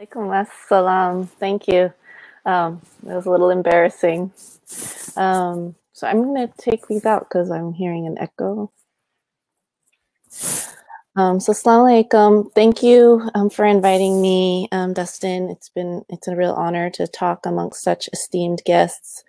Alaikum assalam. Thank you. Um, it was a little embarrassing. Um, so I'm going to take these out because I'm hearing an echo. Um, so assalamu alaikum. Thank you um, for inviting me, um, Dustin. It's been it's a real honor to talk amongst such esteemed guests.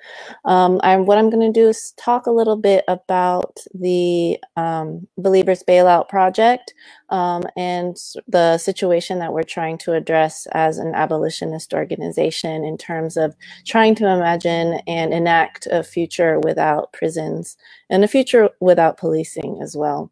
Um, I'm, what I'm going to do is talk a little bit about the um, Believers Bailout Project um, and the situation that we're trying to address as an abolitionist organization in terms of trying to imagine and enact a future without prisons and a future without policing as well.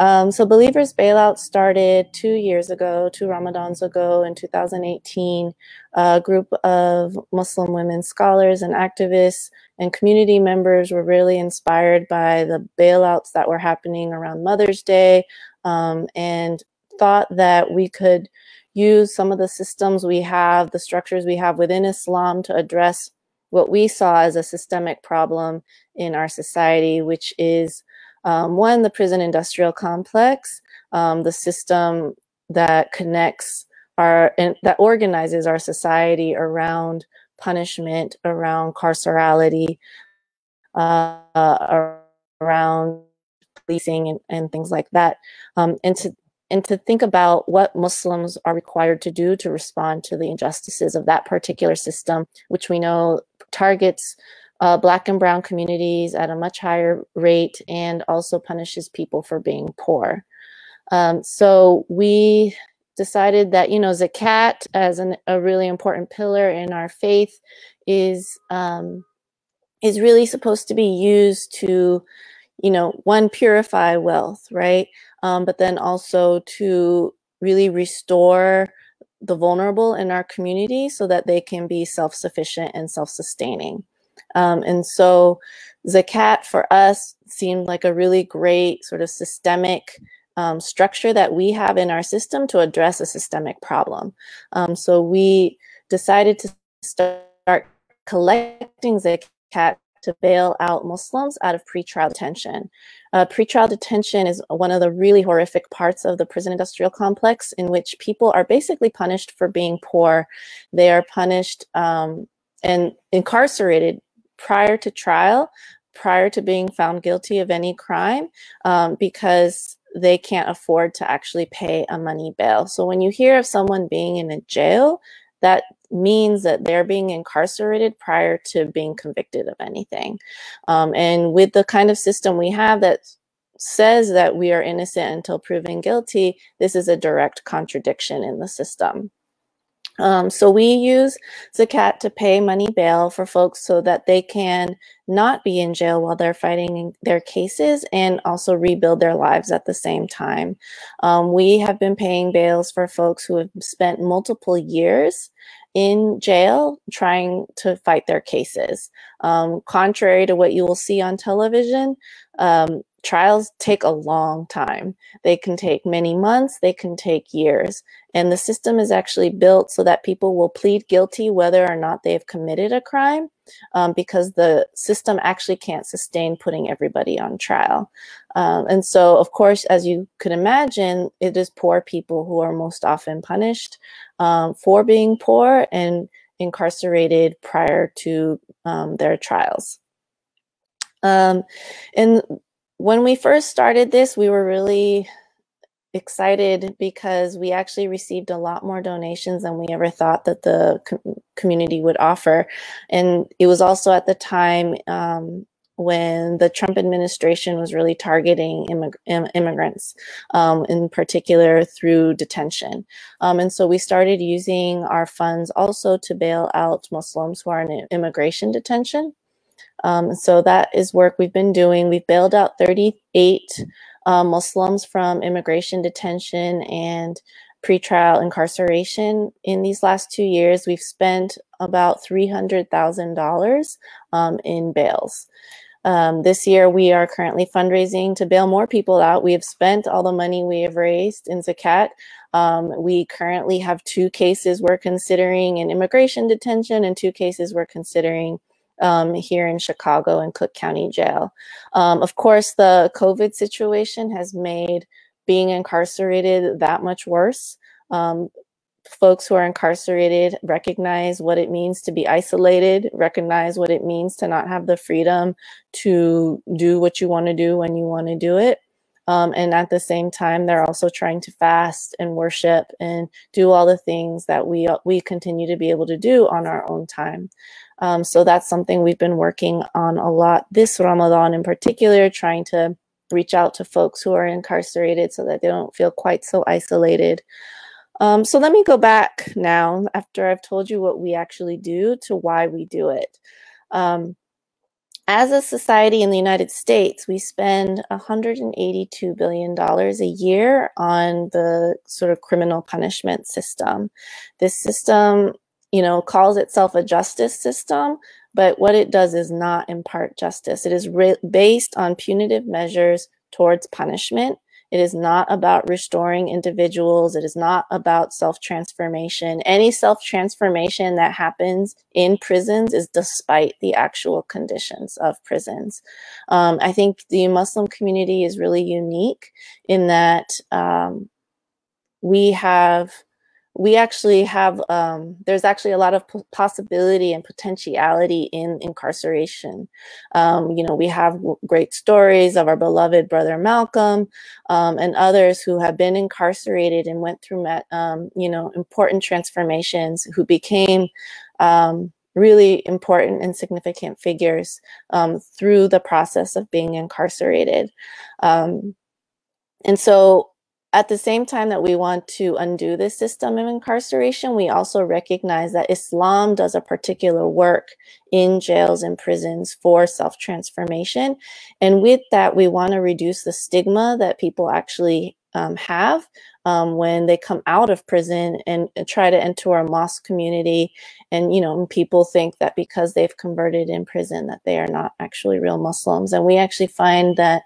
Um, so Believers Bailout started two years ago, two Ramadans ago in 2018. A group of Muslim women scholars and activists and community members were really inspired by the bailouts that were happening around Mother's Day um, and thought that we could use some of the systems we have, the structures we have within Islam to address what we saw as a systemic problem in our society, which is um, one, the prison industrial complex, um, the system that connects our, that organizes our society around punishment, around carcerality, uh, around policing and, and things like that. Um, and to and to think about what Muslims are required to do to respond to the injustices of that particular system, which we know targets uh, Black and Brown communities at a much higher rate and also punishes people for being poor. Um, so we decided that, you know, zakat as an, a really important pillar in our faith is, um, is really supposed to be used to, you know, one, purify wealth, right? Um, but then also to really restore the vulnerable in our community so that they can be self-sufficient and self-sustaining. Um, and so Zakat for us seemed like a really great sort of systemic um, structure that we have in our system to address a systemic problem. Um, so we decided to start collecting Zakat to bail out Muslims out of pretrial detention. Uh, pretrial detention is one of the really horrific parts of the prison industrial complex in which people are basically punished for being poor. They are punished um, and incarcerated prior to trial, prior to being found guilty of any crime, um, because they can't afford to actually pay a money bail. So when you hear of someone being in a jail, that means that they're being incarcerated prior to being convicted of anything. Um, and with the kind of system we have that says that we are innocent until proven guilty, this is a direct contradiction in the system. Um, so we use Zakat to pay money bail for folks so that they can not be in jail while they're fighting their cases and also rebuild their lives at the same time. Um, we have been paying bails for folks who have spent multiple years in jail trying to fight their cases. Um, contrary to what you will see on television, um, trials take a long time. They can take many months, they can take years. And the system is actually built so that people will plead guilty whether or not they've committed a crime um, because the system actually can't sustain putting everybody on trial. Um, and so, of course, as you could imagine, it is poor people who are most often punished um, for being poor and incarcerated prior to um, their trials. Um, and when we first started this, we were really excited because we actually received a lot more donations than we ever thought that the com community would offer. And it was also at the time um, when the Trump administration was really targeting immig Im immigrants, um, in particular through detention. Um, and so we started using our funds also to bail out Muslims who are in immigration detention. Um, so that is work we've been doing. We've bailed out 38 uh, Muslims from immigration detention and pretrial incarceration in these last two years. We've spent about $300,000 um, in bails. Um, this year, we are currently fundraising to bail more people out. We have spent all the money we have raised in Zakat. Um, we currently have two cases we're considering in immigration detention and two cases we're considering um, here in Chicago and Cook County Jail. Um, of course, the COVID situation has made being incarcerated that much worse. Um, folks who are incarcerated recognize what it means to be isolated, recognize what it means to not have the freedom to do what you want to do when you want to do it. Um, and at the same time, they're also trying to fast and worship and do all the things that we we continue to be able to do on our own time. Um, so that's something we've been working on a lot this Ramadan in particular, trying to reach out to folks who are incarcerated so that they don't feel quite so isolated. Um, so let me go back now after I've told you what we actually do to why we do it. Um, as a society in the United States, we spend $182 billion a year on the sort of criminal punishment system. This system you know, calls itself a justice system, but what it does is not impart justice. It is based on punitive measures towards punishment. It is not about restoring individuals. It is not about self transformation. Any self transformation that happens in prisons is despite the actual conditions of prisons. Um, I think the Muslim community is really unique in that um, we have we actually have um, there's actually a lot of possibility and potentiality in incarceration. Um, you know we have great stories of our beloved brother malcolm um, and others who have been incarcerated and went through um, you know important transformations who became um, really important and significant figures um, through the process of being incarcerated. And so at the same time that we want to undo this system of incarceration, we also recognize that Islam does a particular work in jails and prisons for self transformation. And with that, we want to reduce the stigma that people actually um, have um, when they come out of prison and, try to enter our mosque community. And, you know, people think that because they've converted in prison that they are not actually real Muslims. And we actually find that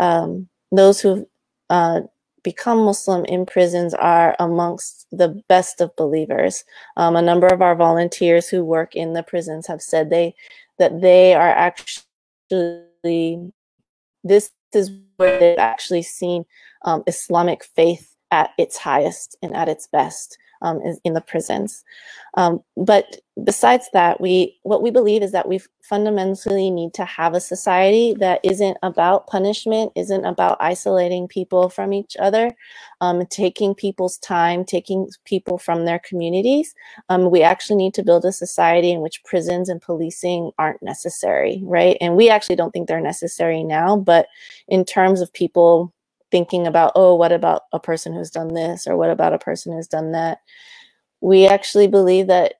um, those who uh, become Muslim in prisons are amongst the best of believers. Um, a number of our volunteers who work in the prisons have said they that they are actually this is where they've actually seen um, Islamic faith at its highest and at its best um, in the prisons. Um, but besides that, we what we believe is that we fundamentally need to have a society that isn't about punishment, isn't about isolating people from each other, um, taking people's time, taking people from their communities. Um, we actually need to build a society in which prisons and policing aren't necessary, right? And we actually don't think they're necessary now, but in terms of people thinking about, oh, what about a person who's done this or what about a person who's done that? We actually believe that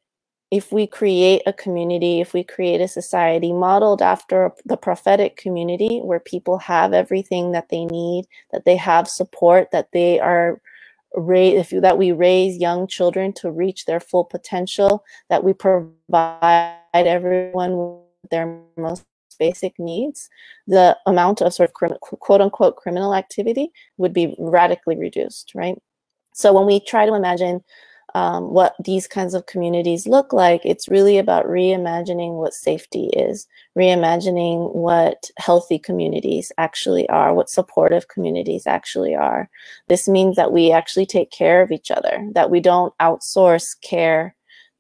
if we create a community, if we create a society modeled after the prophetic community where people have everything that they need, that they have support, that they are raise if that we raise young children to reach their full potential, that we provide everyone with their most basic needs, the amount of sort of quote unquote criminal activity would be radically reduced, right? So when we try to imagine um, what these kinds of communities look like, it's really about reimagining what safety is, reimagining what healthy communities actually are, what supportive communities actually are. This means that we actually take care of each other, that we don't outsource care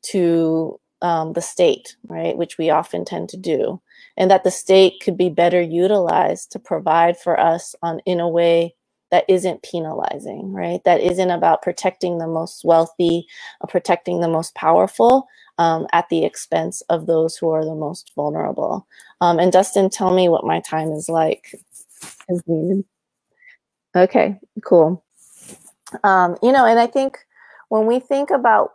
to um, the state, right, which we often tend to do and that the state could be better utilized to provide for us on in a way that isn't penalizing, right? That isn't about protecting the most wealthy, uh, protecting the most powerful um, at the expense of those who are the most vulnerable. Um, and Dustin, tell me what my time is like. Okay, cool. Um, you know, and I think when we think about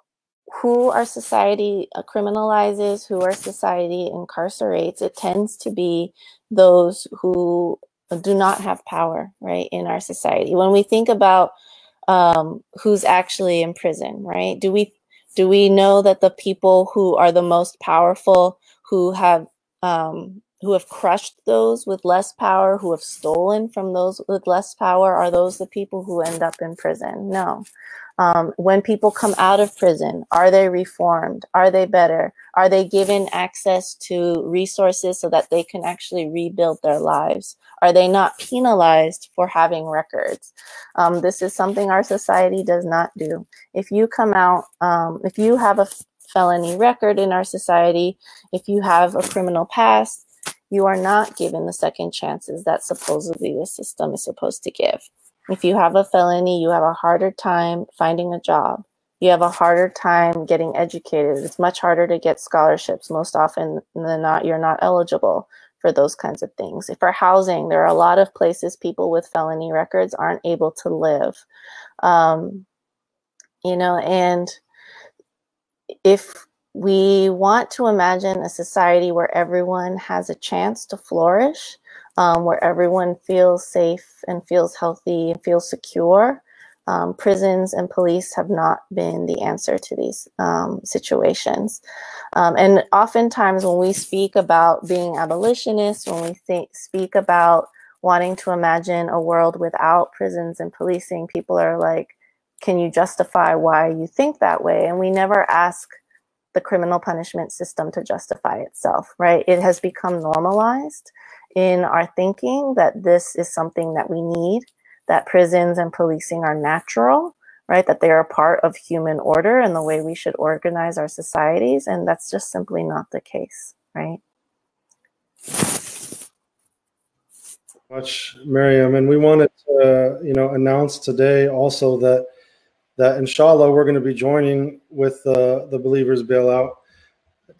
who our society uh, criminalizes, who our society incarcerates, it tends to be those who do not have power, right, in our society. When we think about um, who's actually in prison, right, do we do we know that the people who are the most powerful, who have um, who have crushed those with less power, who have stolen from those with less power, are those the people who end up in prison? No. Um, when people come out of prison, are they reformed? Are they better? Are they given access to resources so that they can actually rebuild their lives? Are they not penalized for having records? Um, this is something our society does not do. If you come out, um, if you have a felony record in our society, if you have a criminal past, you are not given the second chances that supposedly the system is supposed to give. If you have a felony, you have a harder time finding a job. You have a harder time getting educated. It's much harder to get scholarships. Most often than not, you're not eligible for those kinds of things. For housing, there are a lot of places people with felony records aren't able to live. Um, you know, and if we want to imagine a society where everyone has a chance to flourish, um, where everyone feels safe and feels healthy and feels secure. Um, prisons and police have not been the answer to these um, situations. Um, and oftentimes, when we speak about being abolitionists, when we think, speak about wanting to imagine a world without prisons and policing, people are like, can you justify why you think that way? And we never ask the criminal punishment system to justify itself, right? It has become normalized in our thinking that this is something that we need, that prisons and policing are natural, right? That they are part of human order and the way we should organize our societies. And that's just simply not the case, right? Much, Maryam, and we wanted to, you know, announce today also that that inshallah we're going to be joining with the the believers bailout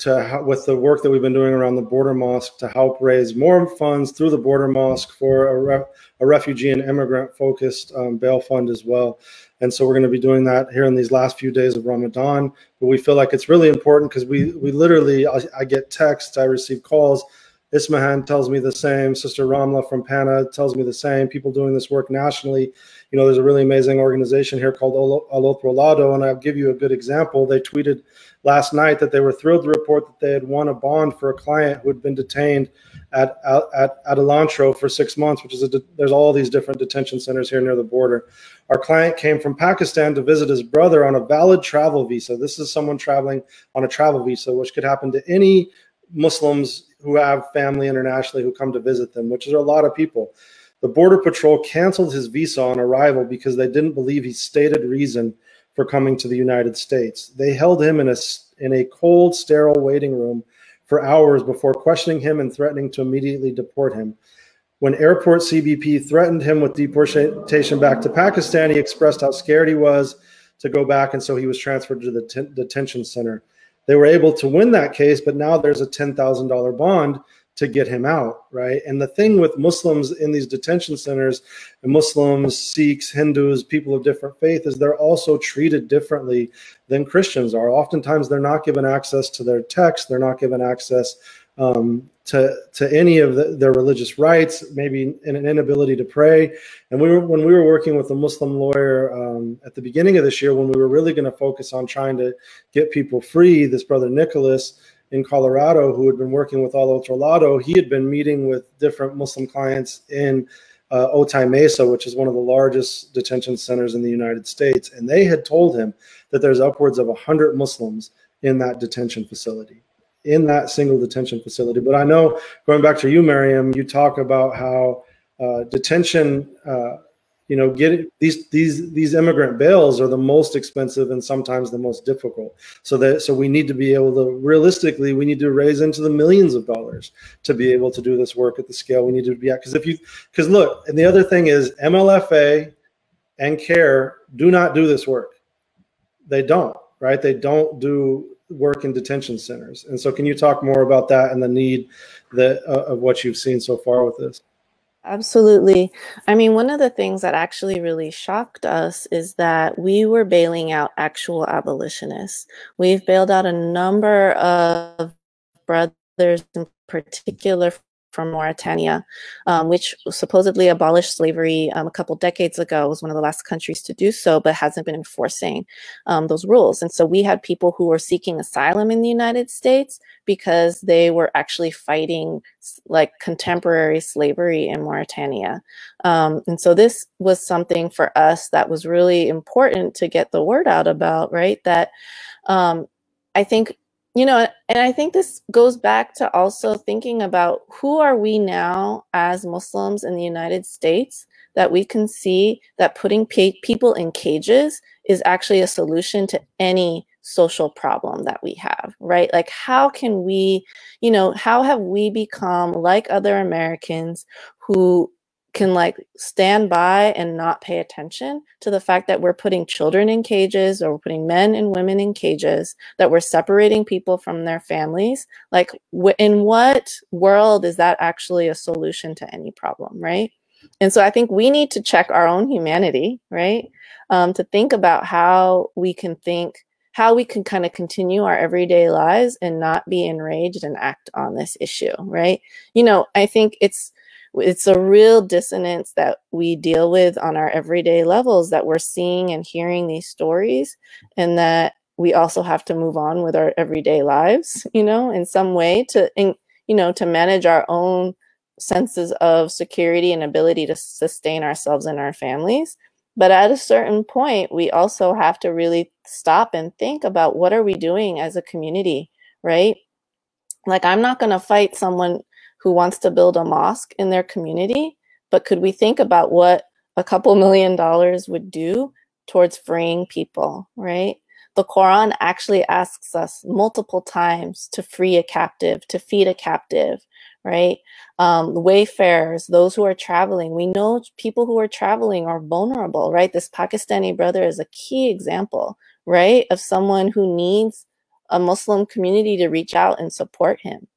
to with the work that we've been doing around the border mosque to help raise more funds through the border mosque for a, re, a refugee and immigrant focused um, bail fund as well. And so we're going to be doing that here in these last few days of ramadan. But we feel like it's really important because we we literally I, I, get texts i receive calls. Ismahan tells me the same. Sister ramla from pana tells me the same. People doing this work nationally. You know there's a really amazing organization here called al and i'll give you a good example. They tweeted last night that they were thrilled to report that they had won a bond for a client who had been detained at at, Alantro for six months, which is a there's all these different detention centers here near the border. Our client came from Pakistan to visit his brother on a valid travel visa. This is someone traveling on a travel visa, which could happen to any Muslims who have family internationally who come to visit them, which is a lot of people. The Border Patrol canceled his visa on arrival because they didn't believe his stated reason for coming to the United States. They held him in a, in a cold, sterile waiting room for hours before questioning him and threatening to immediately deport him. When airport CBP threatened him with deportation back to Pakistan, he expressed how scared he was to go back, and so he was transferred to the detention center. They were able to win that case, but now there's a $10,000 bond to get him out, right? And the thing with Muslims in these detention centers, Muslims, Sikhs, Hindus, people of different faith, is they're also treated differently than Christians are. Oftentimes, they're not given access to their text, they're not given access um, to to any of the, their religious rights, maybe an inability to pray. And we were when we were working with a Muslim lawyer um, at the beginning of this year, when we were really going to focus on trying to get people free, this brother Nicholas in Colorado who had been working with Al Lado, he had been meeting with different Muslim clients in uh, Otay Mesa, which is one of the largest detention centers in the United States. And they had told him that there's upwards of 100 Muslims in that detention facility, in that single detention facility. But I know, going back to you, Maryam, you talk about how uh, detention uh, you know get these these these immigrant bails are the most expensive and sometimes the most difficult. So that so we need to be able to realistically we need to raise into the millions of dollars to be able to do this work at the scale we need to be at. Because if you because look and the other thing is mlfa and CAIR do not do this work. They don't right? They don't do work in detention centers. And so can you talk more about that and the need that uh, of what you've seen so far with this Absolutely. I mean, one of the things that actually really shocked us is that we were bailing out actual abolitionists. We've bailed out a number of brothers in particular from Mauritania, um, which supposedly abolished slavery um, a couple decades ago, was one of the last countries to do so, but hasn't been enforcing um, those rules. And so we had people who were seeking asylum in the United States because they were actually fighting like contemporary slavery in Mauritania. Um, and so this was something for us that was really important to get the word out about, right? That um, I think you know and i think this goes back to also thinking about who are we now as muslims in the united states that we can see that putting people in cages is actually a solution to any social problem that we have right? Like how can we you know how have we become like other americans who can like stand by and not pay attention to the fact that we're putting children in cages or we're putting men and women in cages that we're separating people from their families. Like in what world is that actually a solution to any problem right? And so i think we need to check our own humanity right? Um, to think about how we can think how we can kind of continue our everyday lives and not be enraged and act on this issue right? You know i think it's it's a real dissonance that we deal with on our everyday levels that we're seeing and hearing these stories and that we also have to move on with our everyday lives you know in some way to in, you know to manage our own senses of security and ability to sustain ourselves and our families. But at a certain point we also have to really stop and think about what are we doing as a community right? Like i'm not going to fight someone who wants to build a mosque in their community, but could we think about what a couple million dollars would do towards freeing people, right? The Quran actually asks us multiple times to free a captive, to feed a captive, right? Um, wayfarers, those who are traveling. We know people who are traveling are vulnerable, right? This Pakistani brother is a key example, right, of someone who needs a Muslim community to reach out and support him,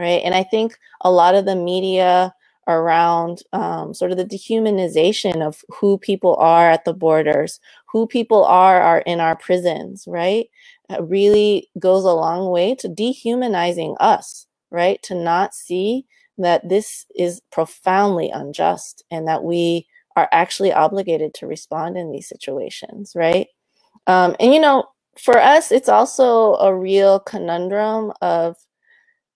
right? And I think a lot of the media around um, sort of the dehumanization of who people are at the borders, who people are are in our prisons, right? It really goes a long way to dehumanizing us, right? To not see that this is profoundly unjust and that we are actually obligated to respond in these situations, right? Um, and you know, for us, it's also a real conundrum of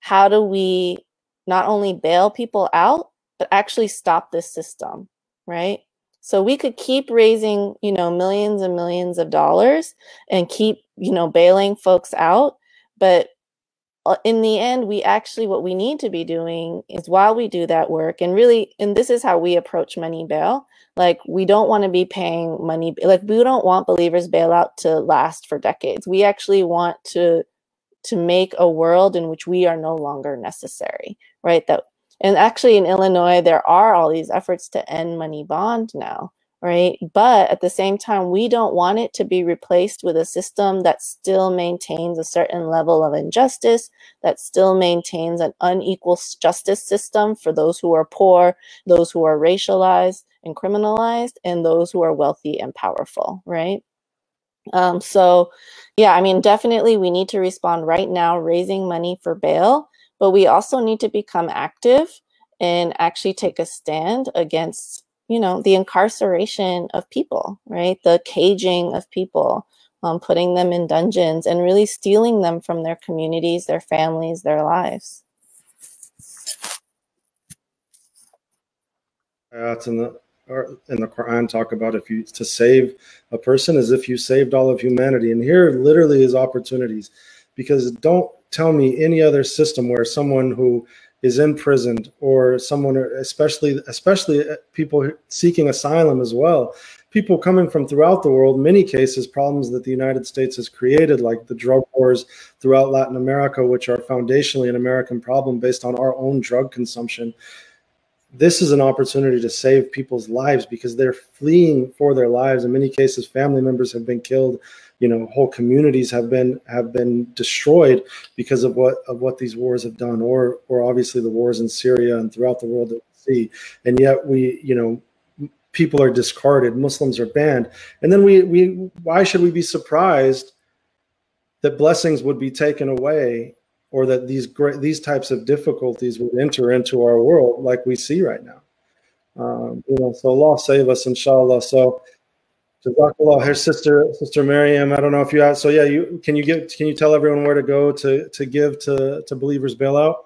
how do we not only bail people out, but actually stop this system, right? So we could keep raising, you know, millions and millions of dollars and keep, you know, bailing folks out, but uh, in the end, we actually, what we need to be doing is while we do that work, and really, and this is how we approach money bail. Like, we don't want to be paying money, like, we don't want believers bailout to last for decades. We actually want to to make a world in which we are no longer necessary, right? That and actually in Illinois, there are all these efforts to end money bond now right? But at the same time, we don't want it to be replaced with a system that still maintains a certain level of injustice, that still maintains an unequal justice system for those who are poor, those who are racialized and criminalized, and those who are wealthy and powerful, right? Um, so, yeah, I mean, definitely we need to respond right now, raising money for bail, but we also need to become active and actually take a stand against you know, the incarceration of people, right? The caging of people, um, putting them in dungeons and really stealing them from their communities, their families, their lives. In the in the Quran talk about if you to save a person as if you saved all of humanity, and here literally is opportunities, because don't tell me any other system where someone who is imprisoned or someone especially especially people seeking asylum as well people coming from throughout the world many cases problems that the united states has created like the drug wars throughout latin america which are foundationally an american problem based on our own drug consumption this is an opportunity to save people's lives because they're fleeing for their lives. In many cases family members have been killed. You know whole communities have been have been destroyed because of what of what these wars have done or or obviously the wars in Syria and throughout the world that we see. And yet we you know people are discarded muslims are banned. And then we we why should we be surprised that blessings would be taken away or that these great these types of difficulties would enter into our world like we see right now um, you know so allah save us inshallah so Jazakallah. Her sister, Sister Maryam. I don't know if you have. So yeah, you can you give can you tell everyone where to go to to give to to Believers Bailout?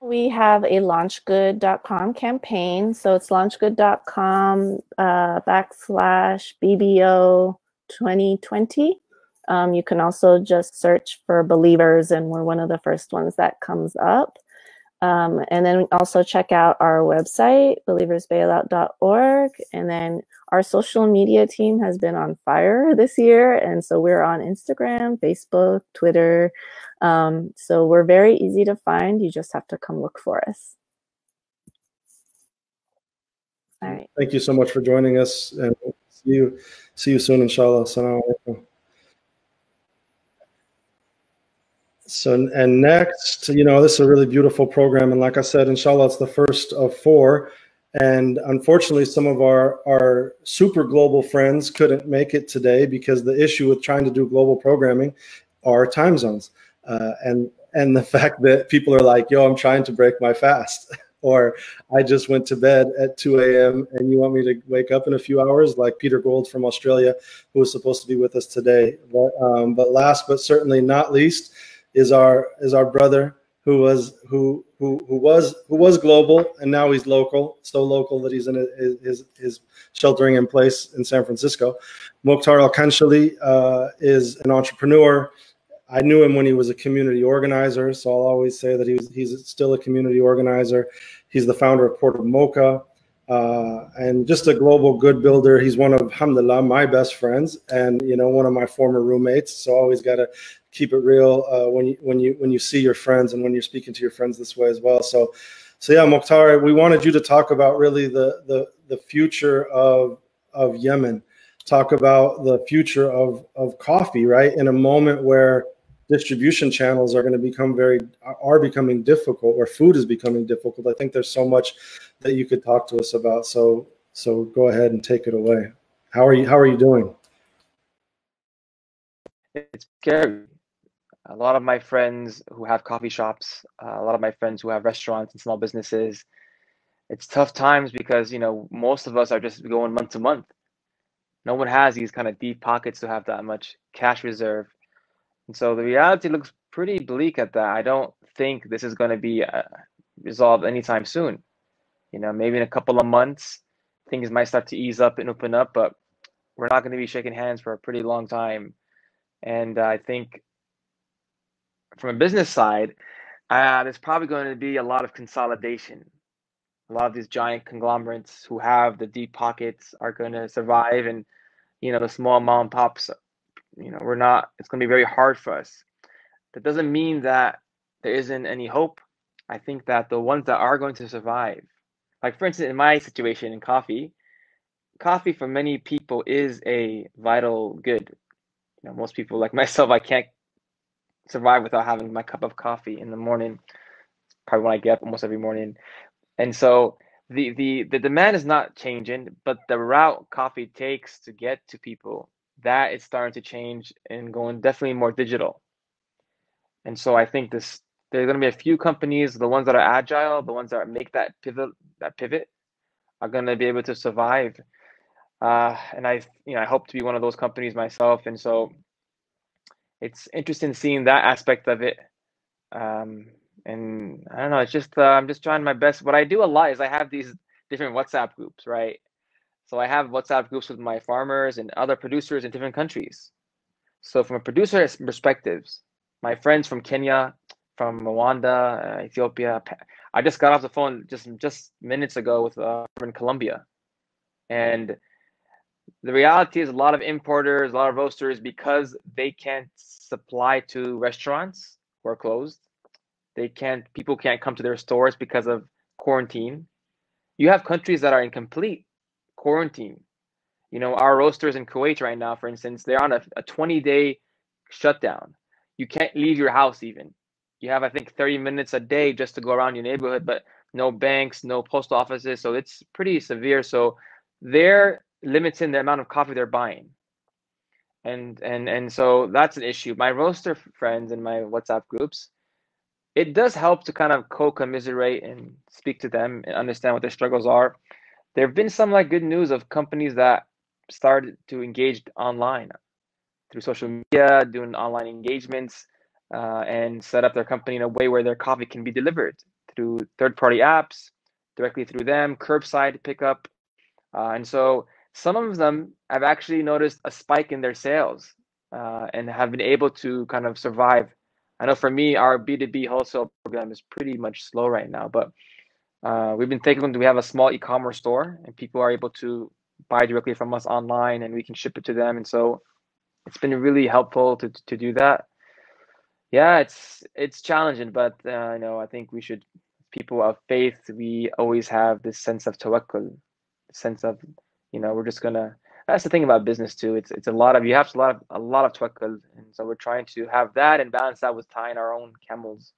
We have a launchgood.com campaign. So it's launchgood.com uh, backslash BBO 2020. Um, you can also just search for believers, and we're one of the first ones that comes up. Um, and then also check out our website, believersbailout.org. And then our social media team has been on fire this year. And so we're on Instagram, Facebook, Twitter. Um, so we're very easy to find. You just have to come look for us. All right. Thank you so much for joining us and see you see you soon, inshallah. Assalamu alaikum. So, and next, you know, this is a really beautiful program. And like I said, inshallah, it's the first of four. And unfortunately, some of our, our super global friends couldn't make it today because the issue with trying to do global programming are time zones. Uh, and, and the fact that people are like, yo, I'm trying to break my fast. or I just went to bed at 2 a.m. and you want me to wake up in a few hours, like Peter Gold from Australia, who was supposed to be with us today. But, um, but last but certainly not least, is our is our brother who was who who who was who was global and now he's local, so local that he's in a, his his sheltering in place in San Francisco. Mokhtar Alkhanshali uh, is an entrepreneur. I knew him when he was a community organizer, so I'll always say that he's he's still a community organizer. He's the founder of Port of Mokha. uh, and just a global good builder. He's one of, alhamdulillah, my best friends, and you know, one of my former roommates. So always got to keep it real uh, when you when you when you see your friends and when you're speaking to your friends this way as well. So, so yeah, Mokhtar, we wanted you to talk about really the the the future of of Yemen. Talk about the future of of coffee, right? In a moment where distribution channels are going to become very are becoming difficult where food is becoming difficult i think there's so much that you could talk to us about so so go ahead and take it away how are you how are you doing it's scary a lot of my friends who have coffee shops uh, a lot of my friends who have restaurants and small businesses it's tough times because you know most of us are just going month to month no one has these kind of deep pockets to have that much cash reserve and so the reality looks pretty bleak at that. I don't think this is going to be uh, resolved anytime soon. You know, maybe in a couple of months, things might start to ease up and open up, but we're not going to be shaking hands for a pretty long time. And uh, I think from a business side, uh, there's probably going to be a lot of consolidation. A lot of these giant conglomerates who have the deep pockets are going to survive, and you know the small mom and pops you know, we're not, it's going to be very hard for us. That doesn't mean that there isn't any hope. I think that the ones that are going to survive, like for instance, in my situation in coffee, coffee for many people is a vital good. You know, most people like myself, I can't survive without having my cup of coffee in the morning. Probably when I get up almost every morning. And so the the the demand is not changing, but the route coffee takes to get to people that is starting to change and going definitely more digital. And so I think this there's going to be a few companies, the ones that are agile, the ones that make that pivot, that pivot, are going to be able to survive. Uh, and I, you know, I hope to be one of those companies myself. And so it's interesting seeing that aspect of it. Um, and I don't know, it's just uh, I'm just trying my best. What I do a lot is I have these different WhatsApp groups, right? So I have WhatsApp groups with my farmers and other producers in different countries. So from a producer perspectives, my friends from Kenya, from Rwanda, uh, Ethiopia, I just got off the phone just just minutes ago with uh, in Colombia, and the reality is a lot of importers, a lot of roasters, because they can't supply to restaurants who are closed. They can't. People can't come to their stores because of quarantine. You have countries that are incomplete quarantine. You know, our roasters in Kuwait right now, for instance, they're on a, a 20 day shutdown. You can't leave your house even. You have, I think, 30 minutes a day just to go around your neighborhood, but no banks, no post offices. So it's pretty severe. So they're limiting the amount of coffee they're buying. And and and so that's an issue. My roaster friends in my WhatsApp groups, it does help to kind of co-commiserate and speak to them and understand what their struggles are there have been some like good news of companies that started to engage online through social media, doing online engagements, uh, and set up their company in a way where their coffee can be delivered through third-party apps, directly through them, curbside pickup, uh, and so some of them have actually noticed a spike in their sales uh, and have been able to kind of survive. I know for me, our B2B wholesale program is pretty much slow right now, but uh, we've been thinking we have a small e-commerce store and people are able to buy directly from us online and we can ship it to them. And so it's been really helpful to, to do that. Yeah, it's it's challenging, but uh, you know I think we should people of faith. We always have this sense of tawakkul, sense of you know we're just gonna. That's the thing about business too. It's it's a lot of you have a lot of a lot of tawakkul, and so we're trying to have that and balance that with tying our own camels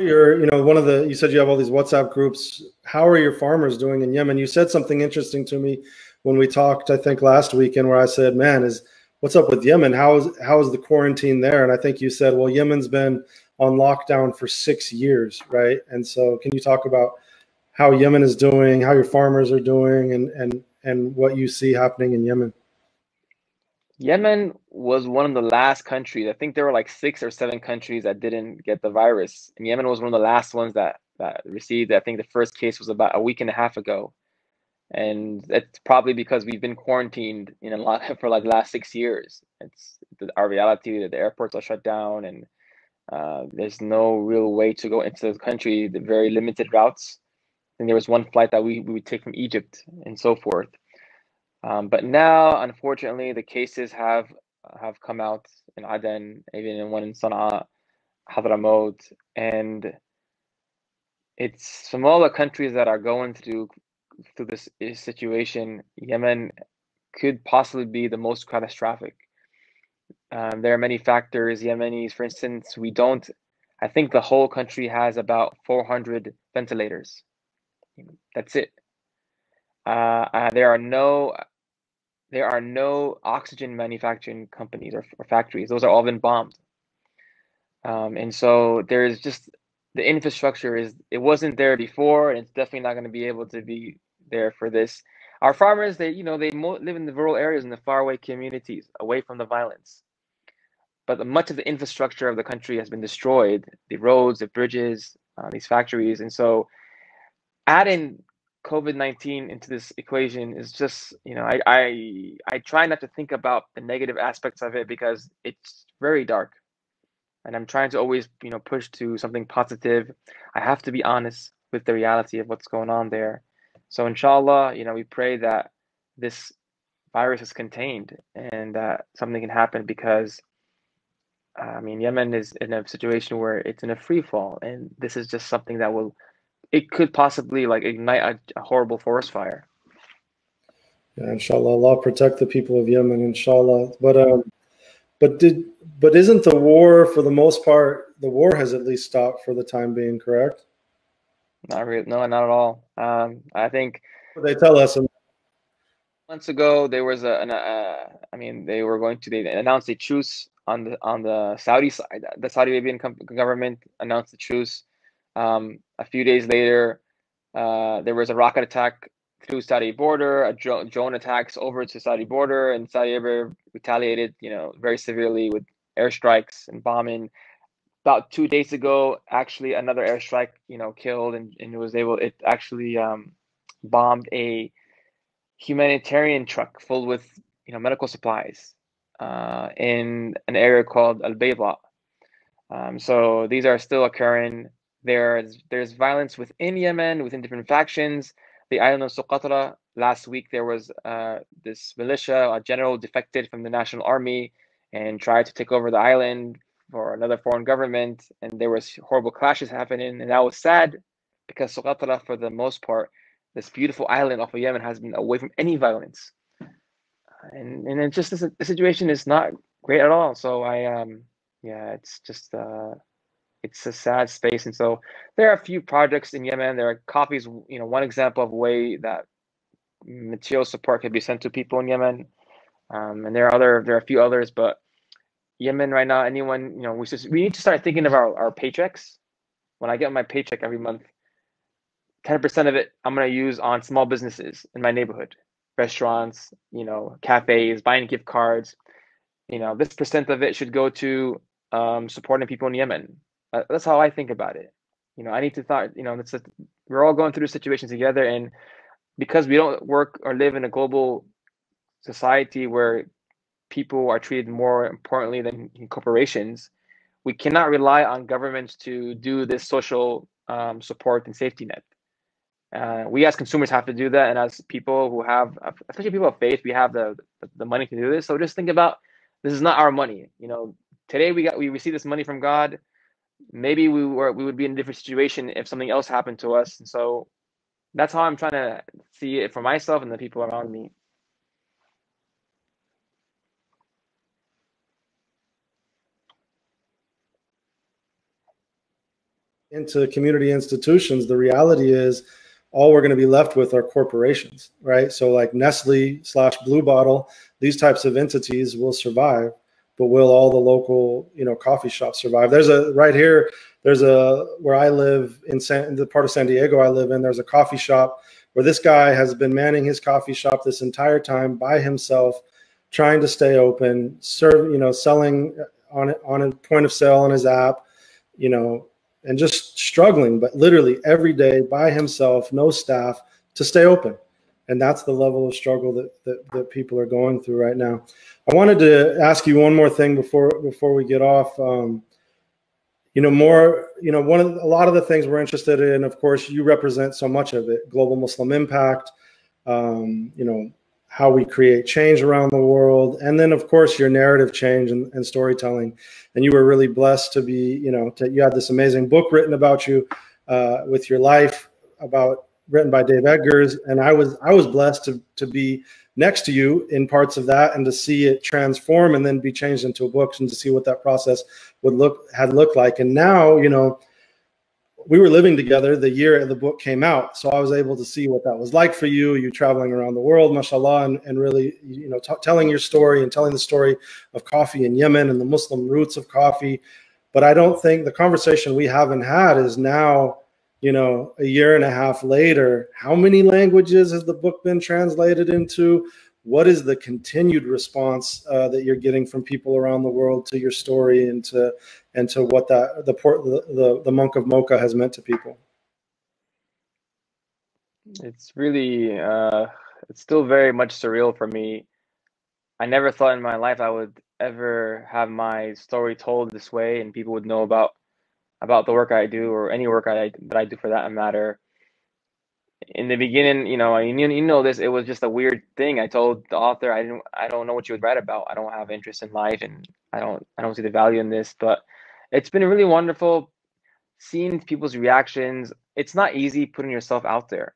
your, you know, one of the, you said you have all these WhatsApp groups. How are your farmers doing in Yemen? You said something interesting to me when we talked, I think last weekend, where I said, man, is what's up with Yemen? How is, how is the quarantine there? And I think you said, well, Yemen's been on lockdown for six years, right? And so can you talk about how Yemen is doing, how your farmers are doing and, and, and what you see happening in Yemen? Yemen was one of the last countries. I think there were like six or seven countries that didn't get the virus, and Yemen was one of the last ones that that received. I think the first case was about a week and a half ago, and it's probably because we've been quarantined in a lot for like the last six years. It's our reality that the airports are shut down, and uh, there's no real way to go into the country. The very limited routes, and there was one flight that we, we would take from Egypt and so forth. Um, but now, unfortunately, the cases have have come out in Aden, even in one in Sana'a, Hadramaut, and it's from all the countries that are going through through this situation. Yemen could possibly be the most catastrophic. Um, there are many factors. Yemenis, for instance, we don't. I think the whole country has about 400 ventilators. That's it. Uh, uh, there are no there are no oxygen manufacturing companies or, or factories. Those are all been bombed. Um, and so there's just the infrastructure is it wasn't there before, and it's definitely not going to be able to be there for this. Our farmers, they you know they live in the rural areas in the faraway communities, away from the violence. But much of the infrastructure of the country has been destroyed: the roads, the bridges, uh, these factories, and so adding COVID nineteen into this equation is just you know I, I I try not to think about the negative aspects of it because it's very dark, and I'm trying to always you know push to something positive. I have to be honest with the reality of what's going on there. So inshallah, you know we pray that this virus is contained and that something can happen because I mean Yemen is in a situation where it's in a free fall, and this is just something that will it could possibly like ignite a, a horrible forest fire. Yeah, inshallah, Allah protect the people of Yemen, inshallah. But um, but did but isn't the war for the most part the war has at least stopped for the time being, correct? Not really, no, not at all. Um, I think they tell us months ago there was a, an, uh, I mean, they were going to they announced a truce on the on the Saudi side. The Saudi Arabian government announced the truce um, a few days later, uh, there was a rocket attack through Saudi border, a drone, attacks over to Saudi border, and Saudi Arabia retaliated, you know, very severely with airstrikes and bombing. About two days ago, actually, another airstrike, you know, killed and, and it was able, it actually um, bombed a humanitarian truck full with, you know, medical supplies uh, in an area called Al Bayda. Um, so these are still occurring. There's there's violence within Yemen, within different factions. The island of Socotra, last week there was uh, this militia, a general defected from the national army and tried to take over the island for another foreign government. And there was horrible clashes happening. And that was sad because Socotra, for the most part, this beautiful island off of Yemen has been away from any violence. And, and just, the situation is not great at all. So I, um, yeah, it's just, uh, it's a sad space. And so there are a few projects in Yemen. There are copies, you know, one example of a way that material support can be sent to people in Yemen. Um, and there are other, there are a few others, but Yemen right now, anyone, you know, we just, we need to start thinking of our, our paychecks. When I get my paycheck every month, 10% of it I'm going to use on small businesses in my neighborhood, restaurants, you know, cafes, buying gift cards. You know, this percent of it should go to um, supporting people in Yemen, uh, that's how I think about it. You know, I need to thought. You know, it's a, we're all going through a situation together, and because we don't work or live in a global society where people are treated more importantly than corporations, we cannot rely on governments to do this social um, support and safety net. Uh, we as consumers have to do that, and as people who have, especially people of faith, we have the the money to do this. So just think about this is not our money. You know, today we got we receive this money from God maybe we were we would be in a different situation if something else happened to us. And so that's how I'm trying to see it for myself and the people around me. Into community institutions, the reality is all we're going to be left with are corporations, right? So like Nestle slash Blue Bottle, these types of entities will survive but will all the local you know coffee shops survive? There's a right here there's a where i live in san in the part of san diego i live in there's a coffee shop where this guy has been manning his coffee shop this entire time by himself trying to stay open serve you know selling on on a point of sale on his app you know and just struggling but literally every day by himself no staff to stay open and that's the level of struggle that, that, that people are going through right now. I wanted to ask you one more thing before before we get off. Um, you know, more, you know, one of the, a lot of the things we're interested in, of course, you represent so much of it, global Muslim impact, um, you know, how we create change around the world, and then of course your narrative change and, and storytelling. And you were really blessed to be, you know, to, you had this amazing book written about you uh, with your life about written by Dave Eggers, and I was I was blessed to to be next to you in parts of that and to see it transform and then be changed into a book and to see what that process would look had looked like. And now, you know, we were living together the year the book came out, so I was able to see what that was like for you. You traveling around the world, mashallah, and, and really, you know, telling your story and telling the story of coffee in Yemen and the Muslim roots of coffee. But I don't think the conversation we haven't had is now you know, a year and a half later, how many languages has the book been translated into? What is the continued response uh, that you're getting from people around the world to your story and to and to what that the port the, the, the monk of Mokha has meant to people? It's really uh, it's still very much surreal for me. I never thought in my life I would ever have my story told this way and people would know about about the work I do or any work I that I do for that matter. In the beginning, you know, you, you know this. It was just a weird thing. I told the author, I didn't, I don't know what you would write about. I don't have interest in life, and I don't, I don't see the value in this. But it's been really wonderful seeing people's reactions. It's not easy putting yourself out there.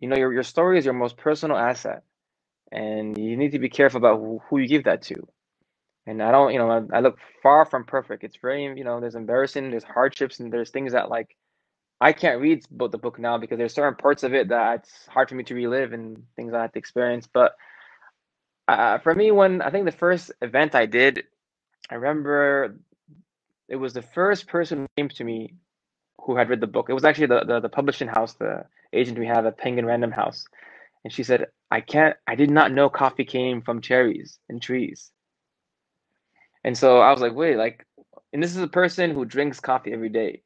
You know, your your story is your most personal asset, and you need to be careful about who, who you give that to and I don't, you know, I, I look far from perfect. It's very, you know, there's embarrassing, there's hardships, and there's things that like I can't read the book now because there's certain parts of it that it's hard for me to relive and things I had to experience. But uh, for me, when I think the first event I did, I remember it was the first person who came to me who had read the book. It was actually the, the, the publishing house, the agent we have at Penguin Random House. And she said, I can't, I did not know coffee came from cherries and trees. And so I was like, wait, like, and this is a person who drinks coffee every day.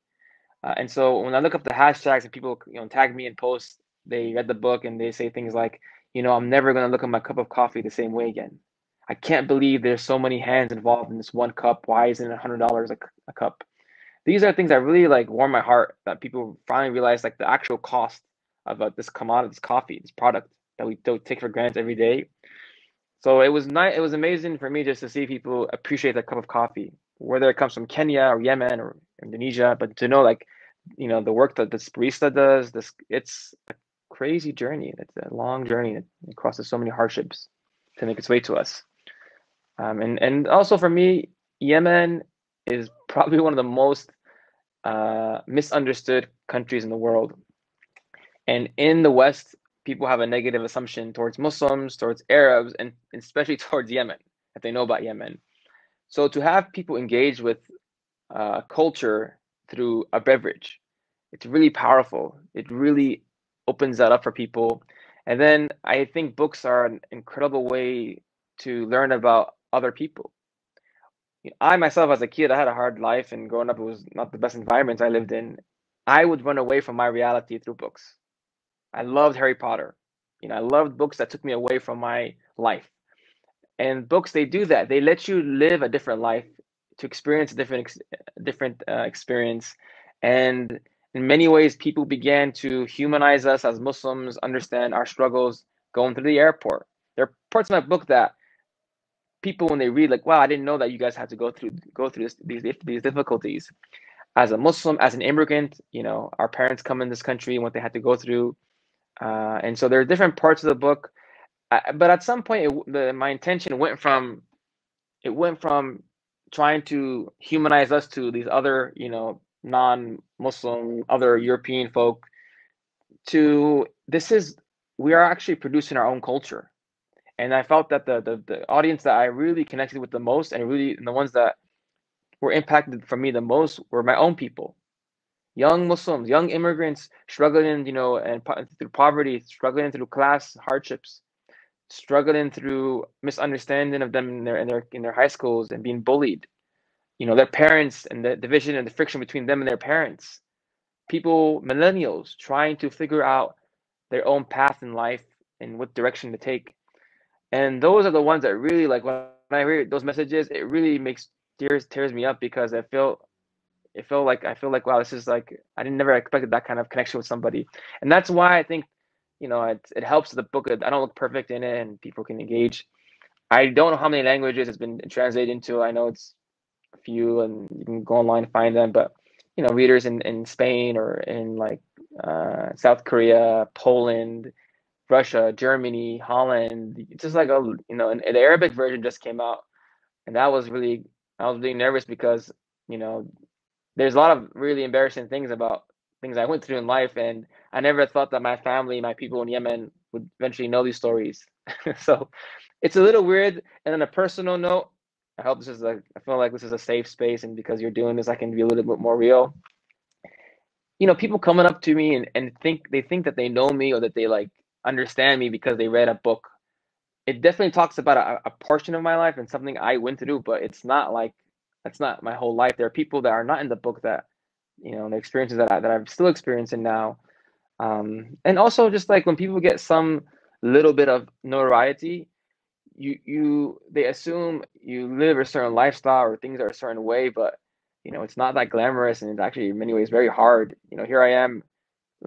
Uh, and so when I look up the hashtags and people, you know, tag me and post, they read the book and they say things like, you know, I'm never gonna look at my cup of coffee the same way again. I can't believe there's so many hands involved in this one cup. Why isn't it a hundred dollars a cup? These are things that really like warm my heart that people finally realize like the actual cost of uh, this commodity, this coffee, this product that we don't take for granted every day so it was nice. It was amazing for me just to see people appreciate that cup of coffee, whether it comes from Kenya or Yemen or Indonesia. But to know, like, you know, the work that this barista does, this it's a crazy journey. It's a long journey. It crosses so many hardships to make its way to us. Um, and and also for me, Yemen is probably one of the most uh, misunderstood countries in the world. And in the West, people have a negative assumption towards Muslims, towards Arabs, and especially towards Yemen, if they know about Yemen. So to have people engage with uh, culture through a beverage, it's really powerful. It really opens that up for people. And then I think books are an incredible way to learn about other people. I myself, as a kid, I had a hard life, and growing up, it was not the best environment I lived in. I would run away from my reality through books. I loved Harry Potter. You know, I loved books that took me away from my life. And books, they do that. They let you live a different life, to experience a different, different uh, experience. And in many ways, people began to humanize us as Muslims, understand our struggles going through the airport. There are parts of my book that people, when they read, like, "Wow, I didn't know that you guys had to go through go through this, these these difficulties." As a Muslim, as an immigrant, you know, our parents come in this country and what they had to go through uh, and so there are different parts of the book. Uh, but at some point it, the, my intention went from it went from trying to humanize us to these other you know non-muslim other european folk to this is we are actually producing our own culture. And i felt that the, the the audience that i really connected with the most and really and the ones that were impacted for me the most were my own people young Muslims, young immigrants struggling, you know, and through poverty, struggling through class hardships, struggling through misunderstanding of them in their in their in their high schools and being bullied. You know, their parents and the division and the friction between them and their parents. People, millennials, trying to figure out their own path in life and what direction to take. And those are the ones that really like when I hear those messages, it really makes tears tears me up because I feel it felt like I feel like wow, this is like I didn't never expected that kind of connection with somebody, and that's why I think you know it, it helps the book. I don't look perfect in it, and people can engage. I don't know how many languages it's been translated into. I know it's a few, and you can go online and find them. But you know, readers in in Spain or in like uh, South Korea, Poland, Russia, Germany, Holland. It's just like a you know, an, an Arabic version just came out, and that was really I was really nervous because you know there's a lot of really embarrassing things about things I went through in life, and I never thought that my family, my people in Yemen, would eventually know these stories. so it's a little weird. And on a personal note, I hope this is like I feel like this is a safe space, and because you're doing this, I can be a little bit more real. You know, people coming up to me and, and think they think that they know me or that they like understand me because they read a book. It definitely talks about a, a portion of my life and something I went through, but it's not like that's not my whole life. There are people that are not in the book that, you know, the experiences that I, that I'm still experiencing now. Um, and also just like when people get some little bit of notoriety, you you they assume you live a certain lifestyle or things are a certain way, but you know it's not that glamorous and it's actually in many ways very hard. You know, here I am,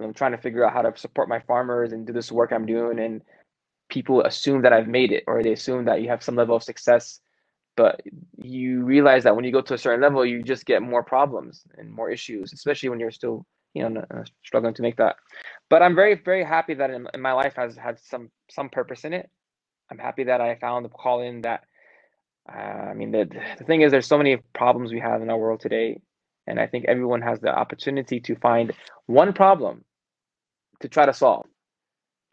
I'm trying to figure out how to support my farmers and do this work I'm doing, and people assume that I've made it or they assume that you have some level of success but you realize that when you go to a certain level you just get more problems and more issues especially when you're still you know uh, struggling to make that. But i'm very very happy that in, in, my life has had some some purpose in it. I'm happy that i found the calling that uh, i mean the, the thing is there's so many problems we have in our world today and i think everyone has the opportunity to find one problem to try to solve.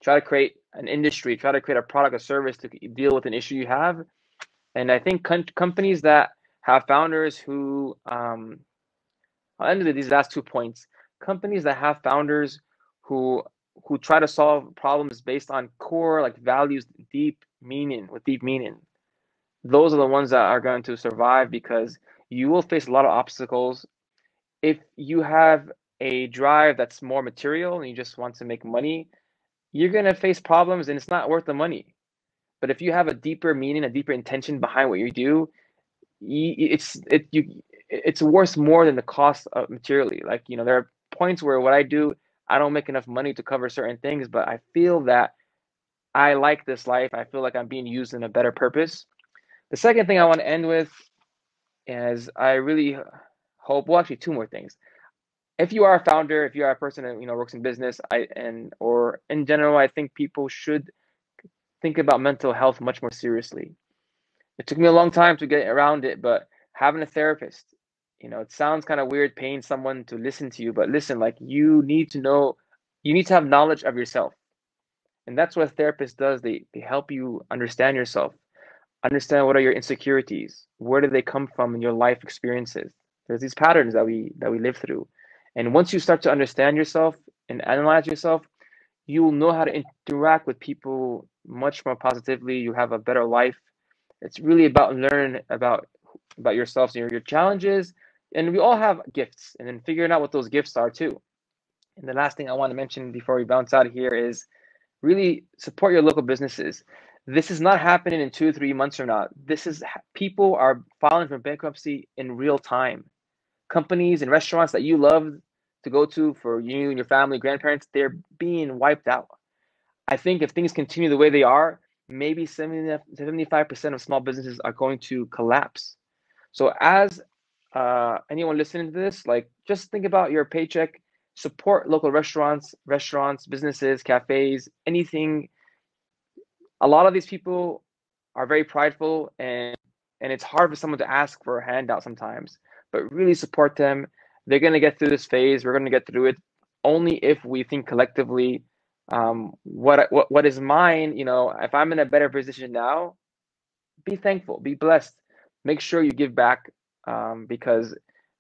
Try to create an industry try to create a product or service to deal with an issue you have and I think com- companies that have founders who, um, I'll end with these last two points. Companies that have founders who who try to solve problems based on core like values, deep meaning with deep meaning. Those are the ones that are going to survive because you will face a lot of obstacles. If you have a drive that's more material and you just want to make money, you're going to face problems and it's not worth the money. But if you have a deeper meaning, a deeper intention behind what you do, it's it you it's worth more than the cost of materially. Like you know, there are points where what I do, I don't make enough money to cover certain things, but I feel that I like this life. I feel like I'm being used in a better purpose. The second thing I want to end with is I really hope. Well, actually, two more things. If you are a founder, if you are a person that you know works in business, I and or in general, I think people should think about mental health much more seriously. It took me a long time to get around it, but having a therapist, you know, it sounds kind of weird paying someone to listen to you, but listen, like you need to know, you need to have knowledge of yourself. And that's what a therapist does. They, they help you understand yourself, understand what are your insecurities, where do they come from in your life experiences. There's these patterns that we that we live through. And once you start to understand yourself and analyze yourself, you will know how to interact with people much more positively. You have a better life. It's really about learning about about yourself and your, your challenges. And we all have gifts, and then figuring out what those gifts are too. And the last thing I want to mention before we bounce out of here is really support your local businesses. This is not happening in two or three months from now. This is people are filing for bankruptcy in real time. Companies and restaurants that you love to go to for you and your family, grandparents, they're being wiped out. I think if things continue the way they are, maybe 70, 75% of small businesses are going to collapse. So, as uh, anyone listening to this, like just think about your paycheck, support local restaurants, restaurants, businesses, cafes, anything. A lot of these people are very prideful and and it's hard for someone to ask for a handout sometimes, but really support them. They're going to get through this phase. We're going to get through it only if we think collectively um, what what what is mine you know if i'm in a better position now be thankful be blessed. Make sure you give back um, because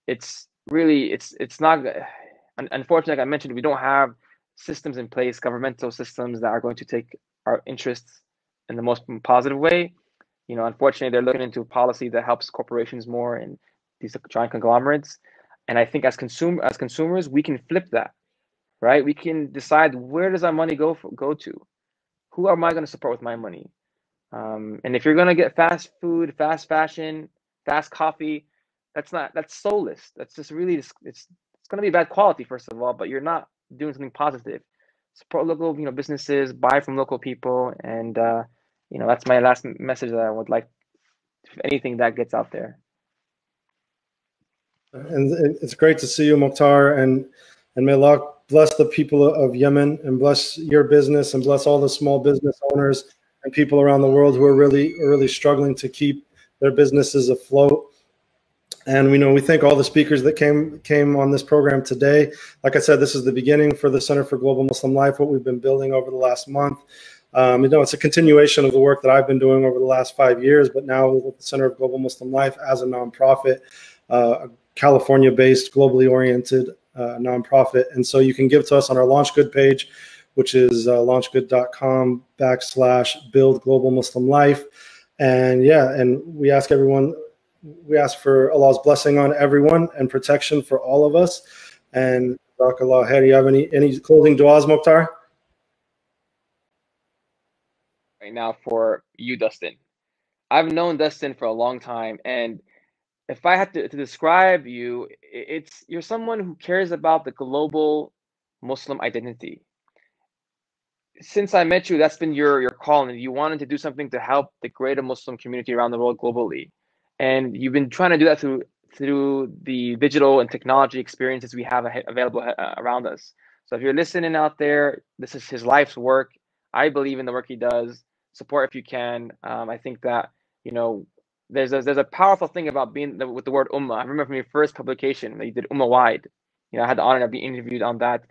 it's really it's it's not unfortunately like i mentioned we don't have systems in place governmental systems that are going to take our interests in the most positive way. You know unfortunately they're looking into a policy that helps corporations more and these giant conglomerates and i think as consumer as consumers we can flip that right? We can decide where does our money go for, go to? Who am I going to support with my money? Um, and if you're going to get fast food, fast fashion, fast coffee, that's not that's soulless. That's just really it's it's, going to be bad quality first of all, but you're not doing something positive. Support local, you know, businesses, buy from local people, and uh, you know that's my last message that I would like. If anything that gets out there. And it's great to see you, Mokhtar, and and may Allah bless the people of Yemen and bless your business and bless all the small business owners and people around the world who are really really struggling to keep their businesses afloat. And we know we thank all the speakers that came came on this program today. Like I said, this is the beginning for the Center for Global Muslim Life, what we've been building over the last month. Um, you know, it's a continuation of the work that I've been doing over the last five years, but now with the Center of Global Muslim Life as a nonprofit, uh, California-based, globally oriented uh, nonprofit. And so you can give to us on our LaunchGood page, which is uh, launchgood.com backslash build global Muslim life. And yeah, and we ask everyone, we ask for Allah's blessing on everyone and protection for all of us. And Barakallah, do you have any, any closing du'as, Mokhtar? Right now for you, Dustin. I've known Dustin for a long time, and if I had to, to describe you, it's you're someone who cares about the global Muslim identity. Since I met you, that's been your your call, and you wanted to do something to help the greater Muslim community around the world globally, and you've been trying to do that through through the digital and technology experiences we have available around us. So if you're listening out there, this is his life's work. I believe in the work he does. Support if you can. Um, I think that you know there's a, there's a powerful thing about being with the word ummah. I remember from your first publication that you did ummah wide. You know, I had the honor of being interviewed on that,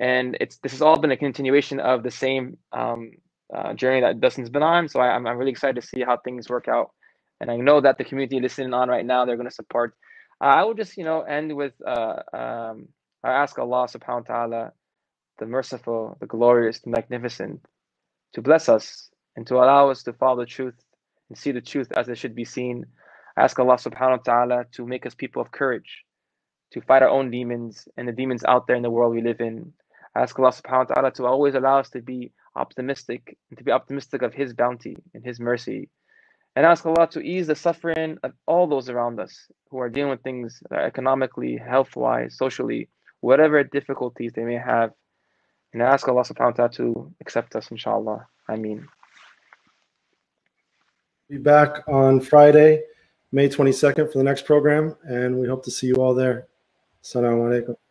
and it's this has all been a continuation of the same um, uh, journey that Dustin's been on. So I, am I'm really excited to see how things work out, and I know that the community listening on right now they're going to support. Uh, I will just you know end with uh, um, I ask Allah Subhanahu wa Taala, the merciful, the glorious, the magnificent, to bless us and to allow us to follow the truth and see the truth as it should be seen. I ask Allah subhanahu wa ta'ala to make us people of courage, to fight our own demons and the demons out there in the world we live in. I ask Allah subhanahu wa ta'ala to always allow us to be optimistic and to be optimistic of His bounty and His mercy. And ask Allah to ease the suffering of all those around us who are dealing with things economically, health wise, socially, whatever difficulties they may have. And I ask Allah subhanahu wa ta'ala to accept us, inshallah. I mean be back on Friday, May 22nd for the next program, and we hope to see you all there. Assalamu alaikum.